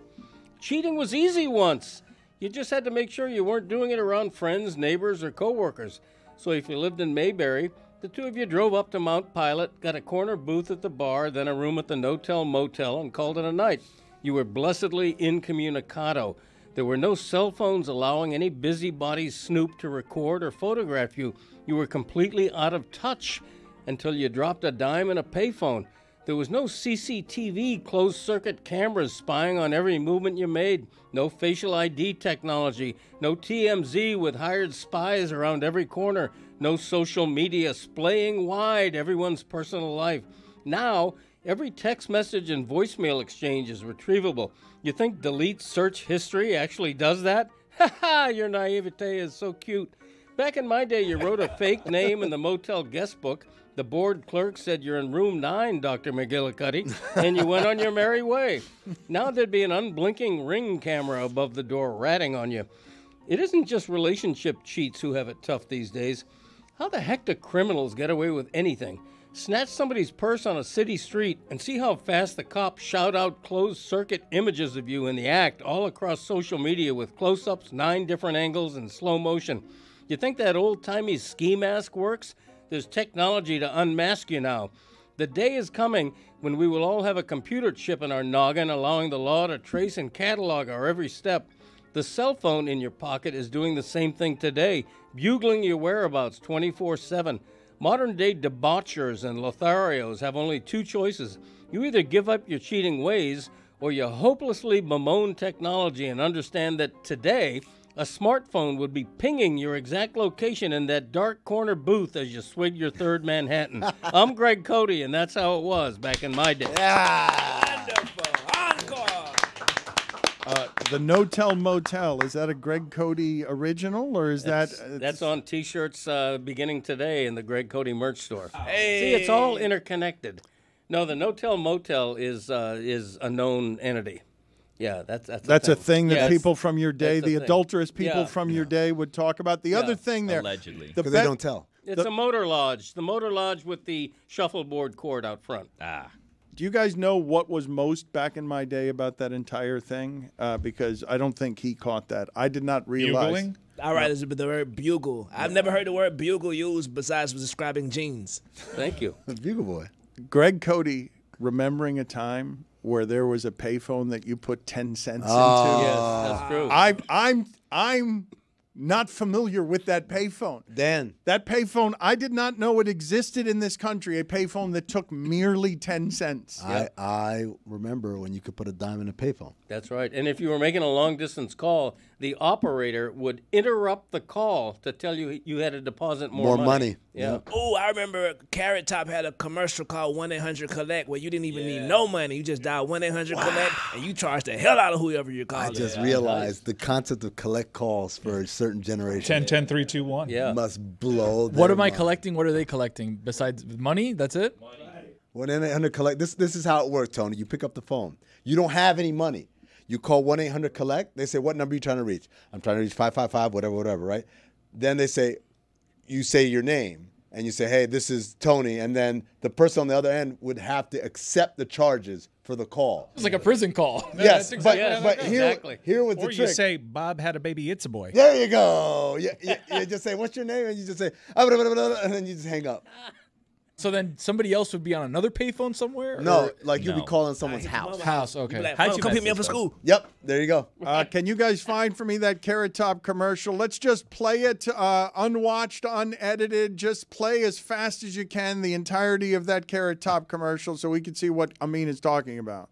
D: Cheating was easy once. You just had to make sure you weren't doing it around friends, neighbors, or coworkers. So if you lived in Mayberry, the two of you drove up to Mount Pilot, got a corner booth at the bar, then a room at the No-Tell Motel, and called it a night. You were blessedly incommunicado. There were no cell phones allowing any busybody snoop to record or photograph you. You were completely out of touch until you dropped a dime in a payphone. There was no CCTV closed circuit cameras spying on every movement you made, no facial ID technology, no TMZ with hired spies around every corner, no social media splaying wide everyone's personal life. Now, every text message and voicemail exchange is retrievable. You think delete search history actually does that? Ha ha, your naivete is so cute. Back in my day, you wrote a fake name in the motel guest book. The board clerk said you're in room nine, Dr. McGillicuddy, and you went on your merry way. Now there'd be an unblinking ring camera above the door ratting on you. It isn't just relationship cheats who have it tough these days. How the heck do criminals get away with anything? Snatch somebody's purse on a city street and see how fast the cops shout out closed circuit images of you in the act all across social media with close ups, nine different angles, and slow motion. You think that old timey ski mask works? There's technology to unmask you now. The day is coming when we will all have a computer chip in our noggin, allowing the law to trace and catalog our every step. The cell phone in your pocket is doing the same thing today, bugling your whereabouts 24 7. Modern day debauchers and Lotharios have only two choices. You either give up your cheating ways or you hopelessly bemoan technology and understand that today, a smartphone would be pinging your exact location in that dark corner booth as you swig your third Manhattan. I'm Greg Cote, and that's how it was back in my day.
C: Uh, the No-Tell Motel is that a Greg Cote original or is
D: That's,
C: that? uh,
D: that's on T-shirts uh, beginning today in the Greg Cote merch store. Hey. See, it's all interconnected. No, the No-Tell Motel is uh, is a known entity. Yeah, that's that's
C: That's a thing that
D: Yeah,
C: people from your day,
D: that's a
C: the
D: thing.
C: adulterous people
D: Yeah.
C: from your day would talk about. The other thing there,
F: Allegedly.
C: the
N: 'Cause they don't tell.
D: It's
C: the-
D: a motor lodge. The motor lodge with the shuffleboard court out front.
F: Ah.
C: Do you guys know what was most back in my day about that entire thing? Uh, because I don't think he caught that. I did not realize.
G: Bugling?
I: All right, is the word bugle. I've never heard the word bugle used besides describing jeans.
D: Thank you.
N: Bugle boy.
C: Greg Cote remembering a time where there was a payphone that you put ten cents
N: Oh.
C: into.
D: Yes, that's true.
C: I, I'm I'm not familiar with that payphone.
N: Dan.
C: That payphone, I did not know it existed in this country. A payphone that took merely ten cents.
N: I, I remember when you could put a dime in a payphone.
D: That's right. And if you were making a long distance call, the operator would interrupt the call to tell you you had to deposit more,
N: More money.
D: Yeah.
I: Oh, I remember Carrot Top had a commercial called 1 800 Collect where you didn't even need no money. You just dial 1 800 Collect and you charge the hell out of whoever you're calling.
N: I
I: calling.
N: just realized the concept of collect calls for a certain generation
G: 10, 10, 3, 2, 1.
D: Yeah.
N: must blow.
J: What
N: their
J: am I collecting? What are they collecting besides money? That's it.
N: One eight hundred collect. This this is how it works, Tony. You pick up the phone. You don't have any money. You call one eight hundred collect. They say, "What number are you trying to reach?" I'm trying to reach five five five, whatever, whatever. Right? Then they say, you say your name and you say, "Hey, this is Tony," and then the person on the other end would have to accept the charges for the call.
J: It's like a prison call.
N: Yes,
J: That's
N: but
J: exactly-
N: but here
D: exactly.
N: here was
G: Or
N: the
G: you say, Bob had a baby, it's a boy.
N: there you go. You, you, you just say, "What's your name?" and you just say, "Ah, blah, blah, blah, blah," and then you just hang up.
J: So then somebody else would be on another payphone somewhere.
N: No,
J: or-
N: like you'll be calling someone's house.
J: house. Okay.
I: like,
F: How'd you
I: come pick me up for
F: this
I: school.
N: Yep, there you go.
C: Uh, can you guys find for me that Carrot Top commercial? Let's just play it uh, unwatched, unedited. Just play as fast as you can the entirety of that Carrot Top commercial so we can see what Amin is talking about.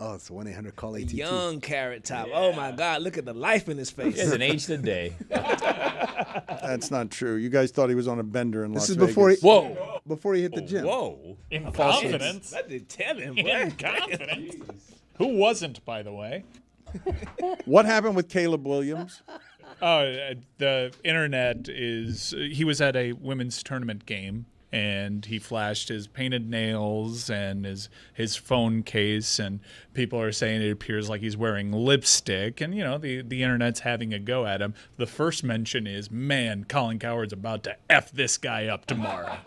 N: Oh, it's one eight hundred call ATT.
I: Young Carrot Top. Oh my God, look at the life in his face.
F: He an age today.
C: That's not true. You guys thought he was on a bender in
N: This
C: Las
N: is
C: Vegas.
N: before he,
J: Whoa.
N: before he hit the gym.
F: Whoa.
G: In confidence.
I: I did tell him.
G: In
I: boy.
G: confidence. Who wasn't, by the way?
C: What happened with Caleb Williams?
G: Oh, uh, the internet is. He was at a women's tournament game, and he flashed his painted nails and his his phone case, and people are saying it appears like he's wearing lipstick, and you know the the internet's having a go at him. The first mention is, "Man, Colin Cowherd's about to f this guy up tomorrow."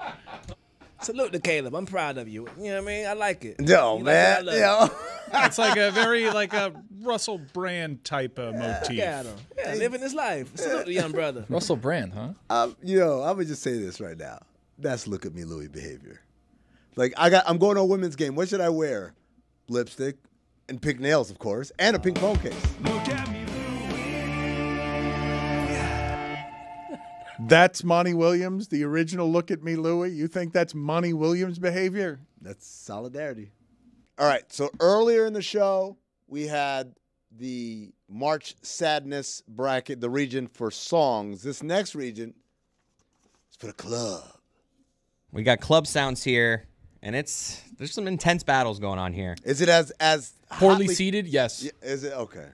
I: Salute to Caleb. I'm proud of you. You know what I mean? I like it.
N: No,
I: You like
N: man.
I: it, I
N: Yo.
G: it's like a very like a Russell Brand type of
I: it.
G: motif.
I: Got him. Yeah, living his life. Salute the young brother.
J: Russell Brand, huh?
N: Um, you know, I would just say this right now. That's look at me Louis behavior. Like I got I'm going to a women's game. What should I wear? Lipstick and pink nails, of course, and a pink phone case.
C: That's Monty Williams, the original Look at Me Louie. You think that's Monty Williams behavior?
N: That's solidarity. All right. So earlier in the show, we had the March Sadness bracket, the region for songs. This next region is for the club.
H: We got club sounds here. and it's there's some intense battles going on here.
N: Is it as as
J: Poorly
N: hotly-
J: seated, yes.
N: Yeah, Is it okay?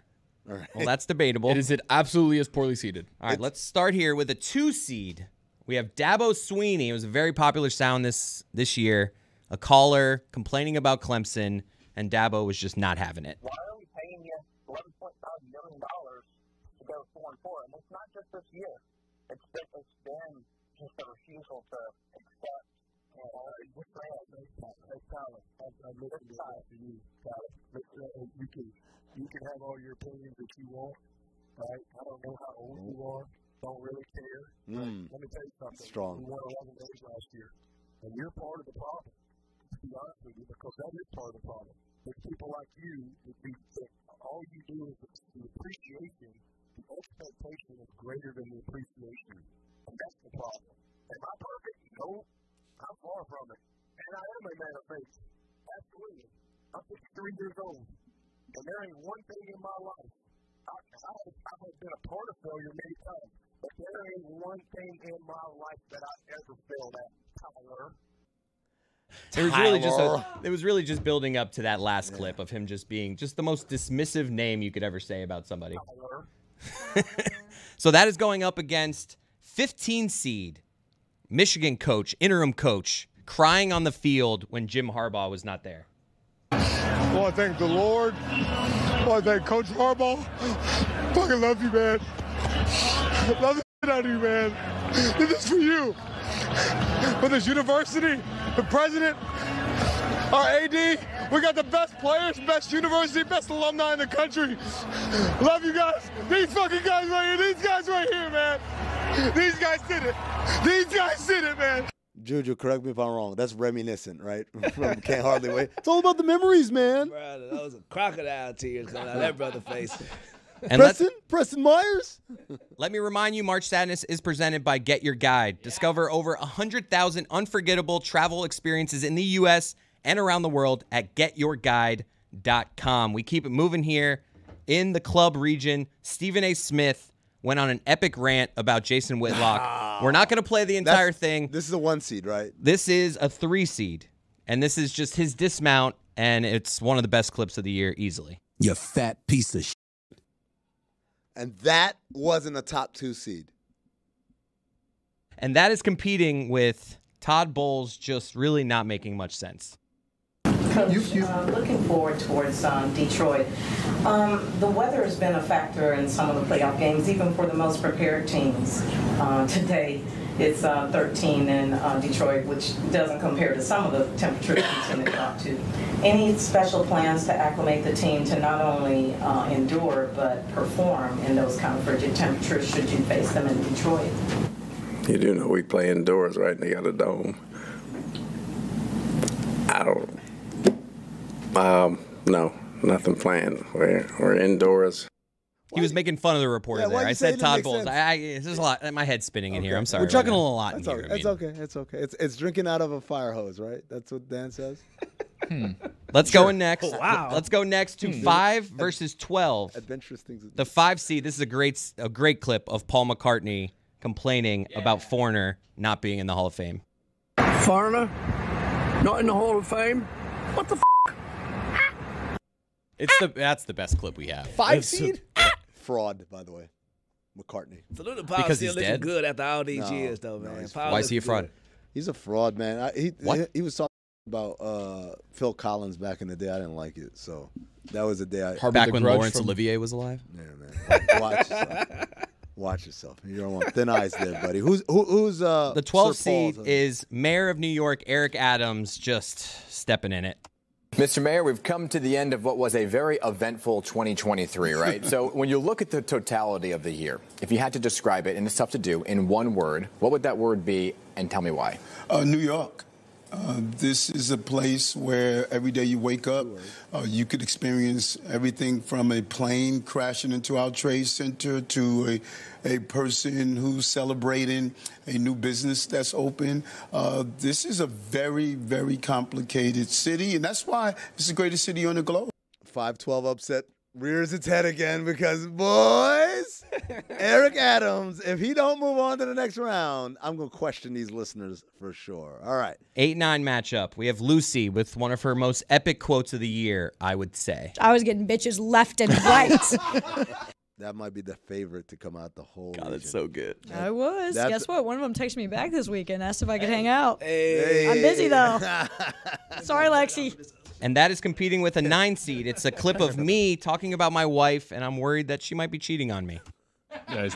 N: All right.
H: Well, that's debatable.
J: It is it absolutely is poorly seated.
H: All right, let's start here with a two seed. We have Dabo Swinney. It was a very popular sound this this year. A caller complaining about Clemson, and Dabo was just not having it.
O: why are we paying you eleven point five million dollars to go four and four? And it's not just this year. It's been, it's been just a refusal to accept. Uh, this man, hey, Tyler, I, I listen to that you. But, uh, You can, you can have all your opinions that you want, right? I don't know how old you are. Don't really care.
N: Mm.
O: Let me tell you something.
N: Strong.
O: We won 11 days last year, and you're part of the problem. To be honest with you, because that is part of the problem. There's people like you that do that all you do is the appreciation. The expectation is greater than the appreciation, and that's the problem. Am I perfect? No, I'm far from it, and I am a man of faith. Absolutely. I'm 53 years old, and there ain't one thing in my life. I, I, I have been a part of failure many times, but there ain't one thing in my life that I ever failed at. Tyler.
H: It was really just a,
N: Tyler.
H: it was really just building up to that last clip of him just being just the most dismissive name you could ever say about somebody. so that is going up against 15 seed Michigan coach, interim coach, crying on the field when Jim Harbaugh was not there.
P: I thank the Lord. I want thank Coach Harbaugh. Fucking love you, man. Love the shit out of you, man. This is for you. For this university, the president, our AD, we got the best players, best university, best alumni in the country. Love you guys. These fucking guys right here. These guys right here, man. These guys did it. These guys did it, man.
N: Juju, correct me if I'm wrong. That's reminiscent, right? From Can't Hardly Wait. It's all about the memories, man.
I: Brother, those are crocodile tears coming out of that brother face.
H: And let's-
N: Preston, Preston Meyers.
H: Let me remind you, March Sadness is presented by Get Your Guide. Discover over 100,000 unforgettable travel experiences in the U.S. and around the world at getyourguide.com. We keep it moving here in the club region. Stephen A. Smith went on an epic rant about Jason Whitlock. Ah. We're not going to play the entire thing.
N: This is a one seed, right?
H: This is a three seed, and this is just his dismount, and it's one of the best clips of the year easily.
Q: You fat piece of shit.
N: And that wasn't a top two seed.
H: And that is competing with Todd Bowles just really not making much sense.
R: Coach, uh, looking forward towards um, Detroit. Um, the weather has been a factor in some of the playoff games, even for the most prepared teams. Uh, today, it's uh, 13 in uh, Detroit, which doesn't compare to some of the temperatures we've seen it drop to. Any special plans to acclimate the team to not only uh, endure but perform in those kind of frigid temperatures should you face them in Detroit?
S: You do know we play indoors, right? And they got a dome. I don't. Um, no, nothing planned. We're we're indoors.
H: He was making fun of the reporter
N: Yeah,
H: there.
N: why'd
H: I
N: you say it
H: said
N: didn't
H: Todd
N: make
H: Bowles.
N: sense?
H: I, I, there's a lot. My head's spinning in here. I'm sorry.
J: We're
H: about
J: chugging a little lot in
N: That's
J: here.
N: okay.
J: I
N: It's
J: mean.
N: okay. It's okay. It's it's drinking out of a fire hose, right? That's what Dan says.
H: Let's go in next.
N: Oh, wow.
H: Let's go next to
N: Hmm.
H: five versus twelve.
N: Adventurous things.
H: The five seed. This is a great s- a great clip of Paul McCartney complaining about Foreigner not being in the Hall of Fame.
Q: Foreigner, not in the Hall of Fame. What the? F-
H: It's the that's the best clip we have.
N: Five seed? Fraud, by the way. McCartney.
I: Salute to Paul
H: Because
I: still
H: he's
I: looking
H: dead?
I: good after all these
N: No,
I: years, though, man.
N: he's
I: Paul
H: Why is he a fraud?
I: good.
N: He's a fraud, man. I, he,
H: What?
N: he he was talking about uh, Phil Collins back in the day. I didn't like it, so that was the day I.
J: Harbor
H: Back when
J: grudge
H: Laurence
J: from-
H: Olivier was alive.
N: Yeah, man. Watch yourself. Watch yourself. You don't want thin eyes there, buddy. Who's who, who's uh
H: The 12
N: Sir Paul's,
H: seed is Mayor of New York Eric Adams just stepping in it.
T: Mr. Mayor, we've come to the end of what was a very eventful 2023, right? so when you look at the totality of the year, if you had to describe it, and it's tough to do, in one word, what would that word be, and tell me why?
U: Uh, New York. Uh, this is a place where every day you wake up, uh, you could experience everything from a plane crashing into our trade center to a, a person who's celebrating a new business that's open. Uh, this is a very, very complicated city, and that's why it's the greatest city on the globe.
N: 512 upset rears its head again because boys, Eric Adams, if he don't move on to the next round, I'm gonna question these listeners for sure. All right.
H: 8 9 matchup. We have Lucy with one of her most epic quotes of the year, I would say.
V: I was getting bitches left and right.
N: That might be the favorite to come out the whole. God,
H: that's so good.
V: I was.
N: That's-
V: Guess what? One of them texted me back this weekend, asked if I could hang out.
N: Hey.
V: I'm busy though. Sorry, Lexi.
H: And that is competing with a nine seed. It's a clip of me talking about my wife, and I'm worried that she might be cheating on me.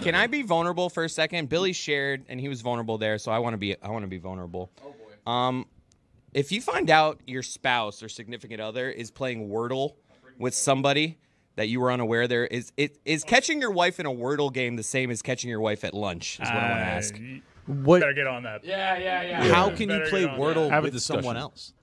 H: Can I be vulnerable for a second? Billy shared, and he was vulnerable there, so I want to be. I want to be vulnerable. Oh boy. Um, if you find out your spouse or significant other is playing Wordle with somebody that you were unaware there is it is catching your wife in a Wordle game the same as catching your wife at lunch? Is what I want to ask.
G: What? Better get on that.
J: Yeah, yeah, yeah.
H: How can you
G: Better
H: play
G: get on that.
H: Wordle with someone else?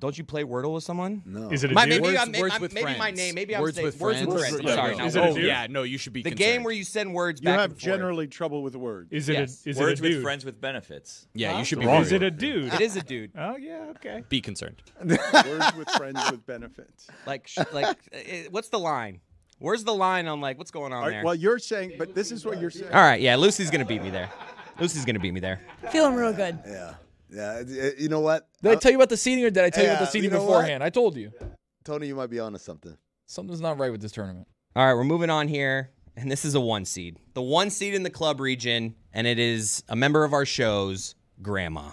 H: Don't you play Wordle with someone?
N: No.
G: Is it a
H: my,
G: dude?
H: maybe
G: Words-
H: I'm, maybe,
G: words
H: I'm-
G: with
H: maybe my name. Maybe
G: Words
H: I'm saying
G: with
H: words with
G: friends?
H: friends.
G: Yeah,
H: Sorry.
G: yeah.
H: now-
G: Is it a
H: oh, yeah.
J: no, you should be
H: The
J: concerned.
H: game where you send words
C: You
H: back
C: have
H: and forth.
C: generally trouble with words.
G: Is it
H: Yes.
G: a is
F: Words
G: it a dude?
F: with friends with benefits.
J: Yeah, you should be
G: Is
J: worried.
G: it a dude?
H: It is a dude.
G: Oh yeah, okay.
J: Be concerned.
C: Words with friends with benefits.
H: Like, sh- like, uh, what's the line? Where's the line on like what's going on
C: All right,
H: there?
C: well, you're saying, but this is what you're saying.
H: All right, yeah, Lucy's gonna beat me there. Lucy's gonna beat me there.
V: Feeling real good.
N: Yeah. Yeah. it- it- You know what?
J: Did I tell you about the seating or did I tell you about the seating
N: you know what?
J: beforehand? I told you.
N: Tony, you might be onto something.
J: Something's not right with this tournament.
H: All right, we're moving on here, and this is a one seed. The one seed in the club region, and it is a member of our shows, Grandma.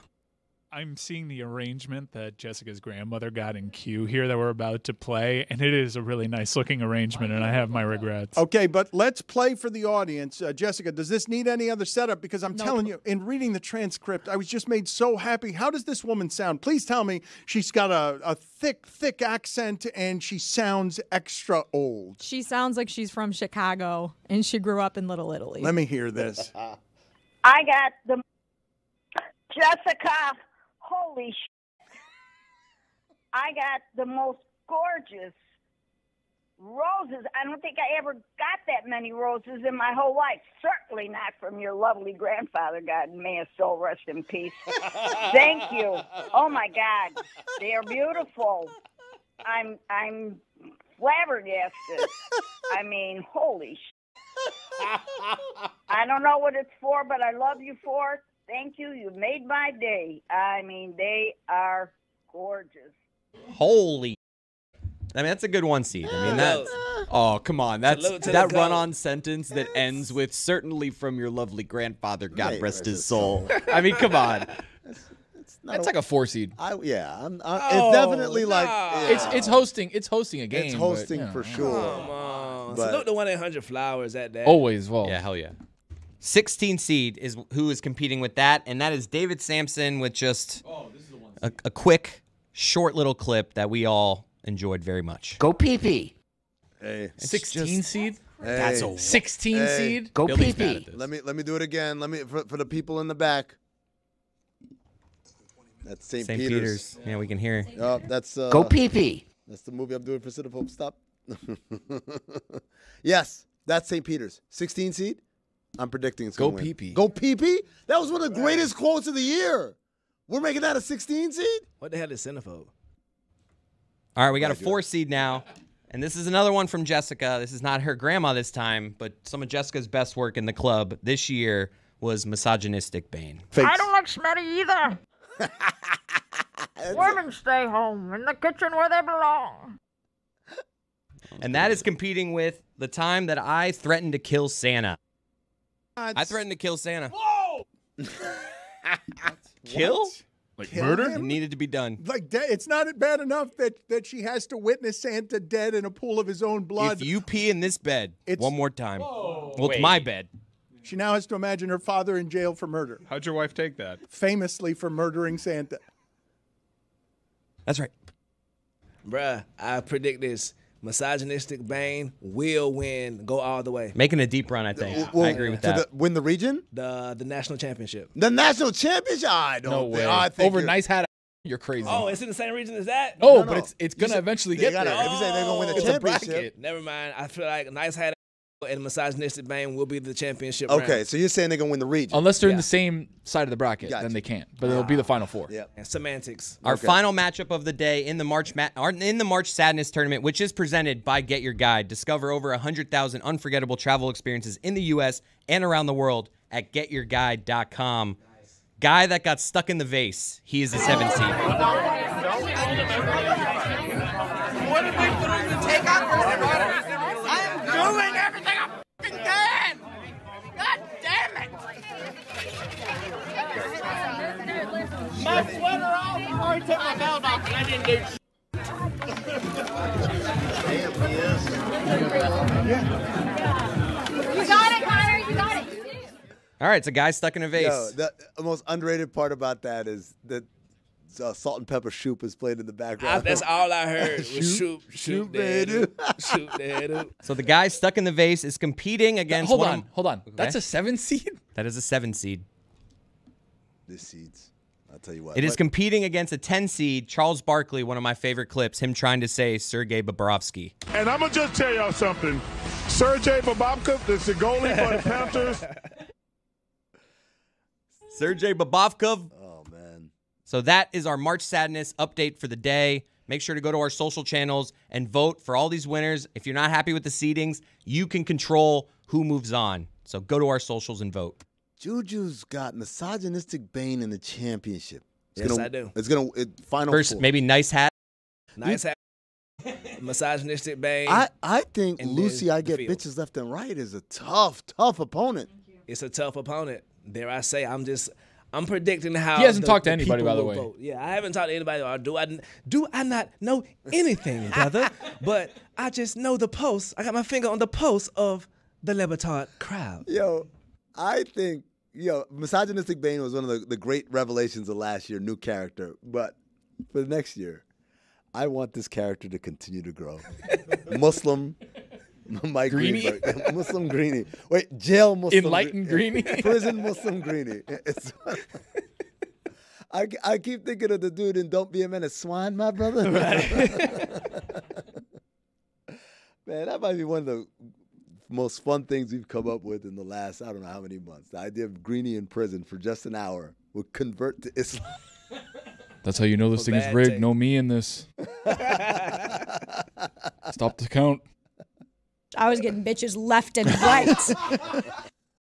G: I'm seeing the arrangement that Jessica's grandmother got in Q here that we're about to play, and it is a really nice looking arrangement, and I have my regrets.
C: Okay, but let's play for the audience. Uh, Jessica, does this need any other setup? Because I'm
V: Nope.
C: telling you, in reading the transcript, I was just made so happy. How does this woman sound? Please tell me she's got a, a thick, thick accent and she sounds extra old.
V: She sounds like she's from Chicago and she grew up in Little Italy.
C: Let me hear this.
W: I got the Jessica. Holy sh! I got the most gorgeous roses. I don't think I ever got that many roses in my whole life. Certainly not from your lovely grandfather. God may his soul rest in peace. Thank you. Oh my God, they are beautiful. I'm I'm flabbergasted. I mean, holy sh! I don't know what it's for, but I love you for it. Thank you. You made my day. I mean, they are gorgeous.
H: Holy. I mean, that's a good one seed. I mean, that's.
I: Oh, come on. That's
H: Salute
I: that run-on sentence that ends with "certainly from your lovely grandfather, God
N: Right,
I: rest
N: rest
I: his
N: his
I: soul." I mean, come on.
J: That's like a four seed.
N: I yeah. I'm, I,
I: Oh,
N: it's definitely like
I: nah.
N: yeah.
J: It's it's hosting. It's hosting a game.
N: It's
J: but,
N: hosting
J: you know.
N: for sure.
I: Come on.
N: But-
I: Salute the one eight hundred flowers at that.
J: Always involved.
H: Yeah, hell yeah. 16 seed is who is competing with that, and that is David Samson with just a, a quick, short little clip that we all enjoyed very much.
X: Go pee pee.
N: Hey.
J: 16 seed.
H: That's a
J: 16
N: Hey.
J: seed.
X: Go
J: Billy's
X: pee pee.
N: Let me let me do it again. Let me for, for the people in the back. That's St.
H: St.
N: Peter's.
H: Peter's. Yeah, we can hear.
N: Oh, that's uh,
X: Go pee pee.
N: That's the movie I'm doing for St. of Hope. Stop. yes, that's St. Peter's. 16 seed. I'm predicting it's
J: Go
N: gonna win.
J: pee-pee.
N: Go pee pee. That was one of the greatest quotes of the year. We're making that a 16 seed.
I: What the hell is Cinephobe?
H: All right, we got a four seed now. And this is another one from Jessica. This is not her grandma this time, but some of Jessica's best work in the club this year was misogynistic Bane.
W: I don't like Smetty either. Women stay home in the kitchen where they belong.
H: And that is competing with the time that I threatened to kill Santa. I threatened to kill Santa.
C: Whoa!
H: Kill?
C: Like murder?
H: It needed to be done.
C: Like de- it's not bad enough that that she has to witness Santa dead in a pool of his own blood.
H: If you pee in this bed
C: It's-
H: one more time, whoa, well, it's my bed.
C: She now has to imagine her father in jail for murder.
G: How'd your wife take that?
C: Famously for murdering Santa.
H: That's right.
I: Bruh, I predict this. Misogynistic Bane will win, go all the way.
H: Making a deep run, I think.
N: Well,
H: I agree with
N: to
H: that.
N: the- win the region?
I: The the national championship.
N: The national championship? I don't
J: No way.
N: I think
J: Over nice hat. You're crazy.
I: Oh, it's in the same region as that?
J: Oh,
N: No,
J: but
N: no.
J: it's it's gonna
N: said-
J: eventually get
N: gotta-
J: there.
N: if you say they're gonna win the
J: It's a
N: championship.
I: Never mind. I feel like nice hat and misogynistic Bane will be the championship.
N: Okay,
I: round.
N: so you're saying they're gonna win the region?
J: Unless they're in the same side of the bracket,
N: Gotcha.
J: then they can't. But it'll be the ah. final four.
N: Yeah.
I: And semantics.
H: Our
N: Okay.
H: final matchup of the day in the March Ma- in the March Sadness tournament, which is presented by Get Your Guide. Discover over 100,000 unforgettable travel experiences in the US and around the world at getyourguide.com. Guy that got stuck in the vase. He is a 7 seed.
Y: Already took my belt off and I didn't do
Z: You got it, Connor. You got it.
H: All right, it's a guy stuck in a vase.
N: Yo, the, the most underrated part about that is that uh, Salt-N-Pepa Shoop is played in the
I: I,
N: background.
I: that's all I heard was
N: Shoot,
I: shoot, shoot,
N: shoot,
I: daddy.
H: So the guy stuck in the vase is competing against.
J: Hold
H: one
J: on,
H: of-
J: hold on. That's a seven seed.
H: That is a seven seed.
N: This seeds. I'll tell you what.
H: It is
N: But-
H: competing against a 10 seed, Charles Barkley, one of my favorite clips, him trying to say Sergei Bobrovsky.
K: And I'm gonna just tell y'all something. Sergey Babakov, that's the goalie for the Panthers.
H: Sergei Bobovkov.
N: Oh, man.
H: So that is our March Sadness update for the day. Make sure to go to our social channels and vote for all these winners. If you're not happy with the seedings, you can control who moves on. So go to our socials and vote.
N: Juju's got misogynistic Bane in the championship. It's
I: Yes,
N: gonna,
I: I do.
N: It's gonna it, final
H: First,
N: four.
H: maybe nice hat.
I: Nice hat. Misogynistic Bane.
N: I, I think Lucy, I get
I: field.
N: bitches left and right is a tough, tough opponent.
I: it's a tough opponent. Dare I say? I'm just. I'm predicting how
J: He hasn't
I: the-
J: talked to anybody, by the way.
I: vote. Yeah, I haven't talked to anybody. Or do I? Do I not know anything, brother? but I just know the post. I got my finger on the post of the Lebatard crowd.
N: Yo, I think yo, misogynistic Bane was one of the, the great revelations of last year, new character. But for the next year, I want this character to continue to grow. Muslim Mike
J: Greenie?
N: Greenberg. Muslim Greenie. Wait, jail Muslim
J: Enlightened Greenie?
N: Prison Muslim Greenie. It's- I, I keep thinking of the dude in Don't Be a Menace. Swine, my brother. Right. Man, that might be one of the most fun things we've come up with in the last, I don't know how many months. The idea of Greenie in prison for just an hour would convert to Islam.
J: That's how you know this
N: For
J: thing is rigged.
N: taste.
J: No me in this. Stop the count.
Z: I was getting bitches left and right.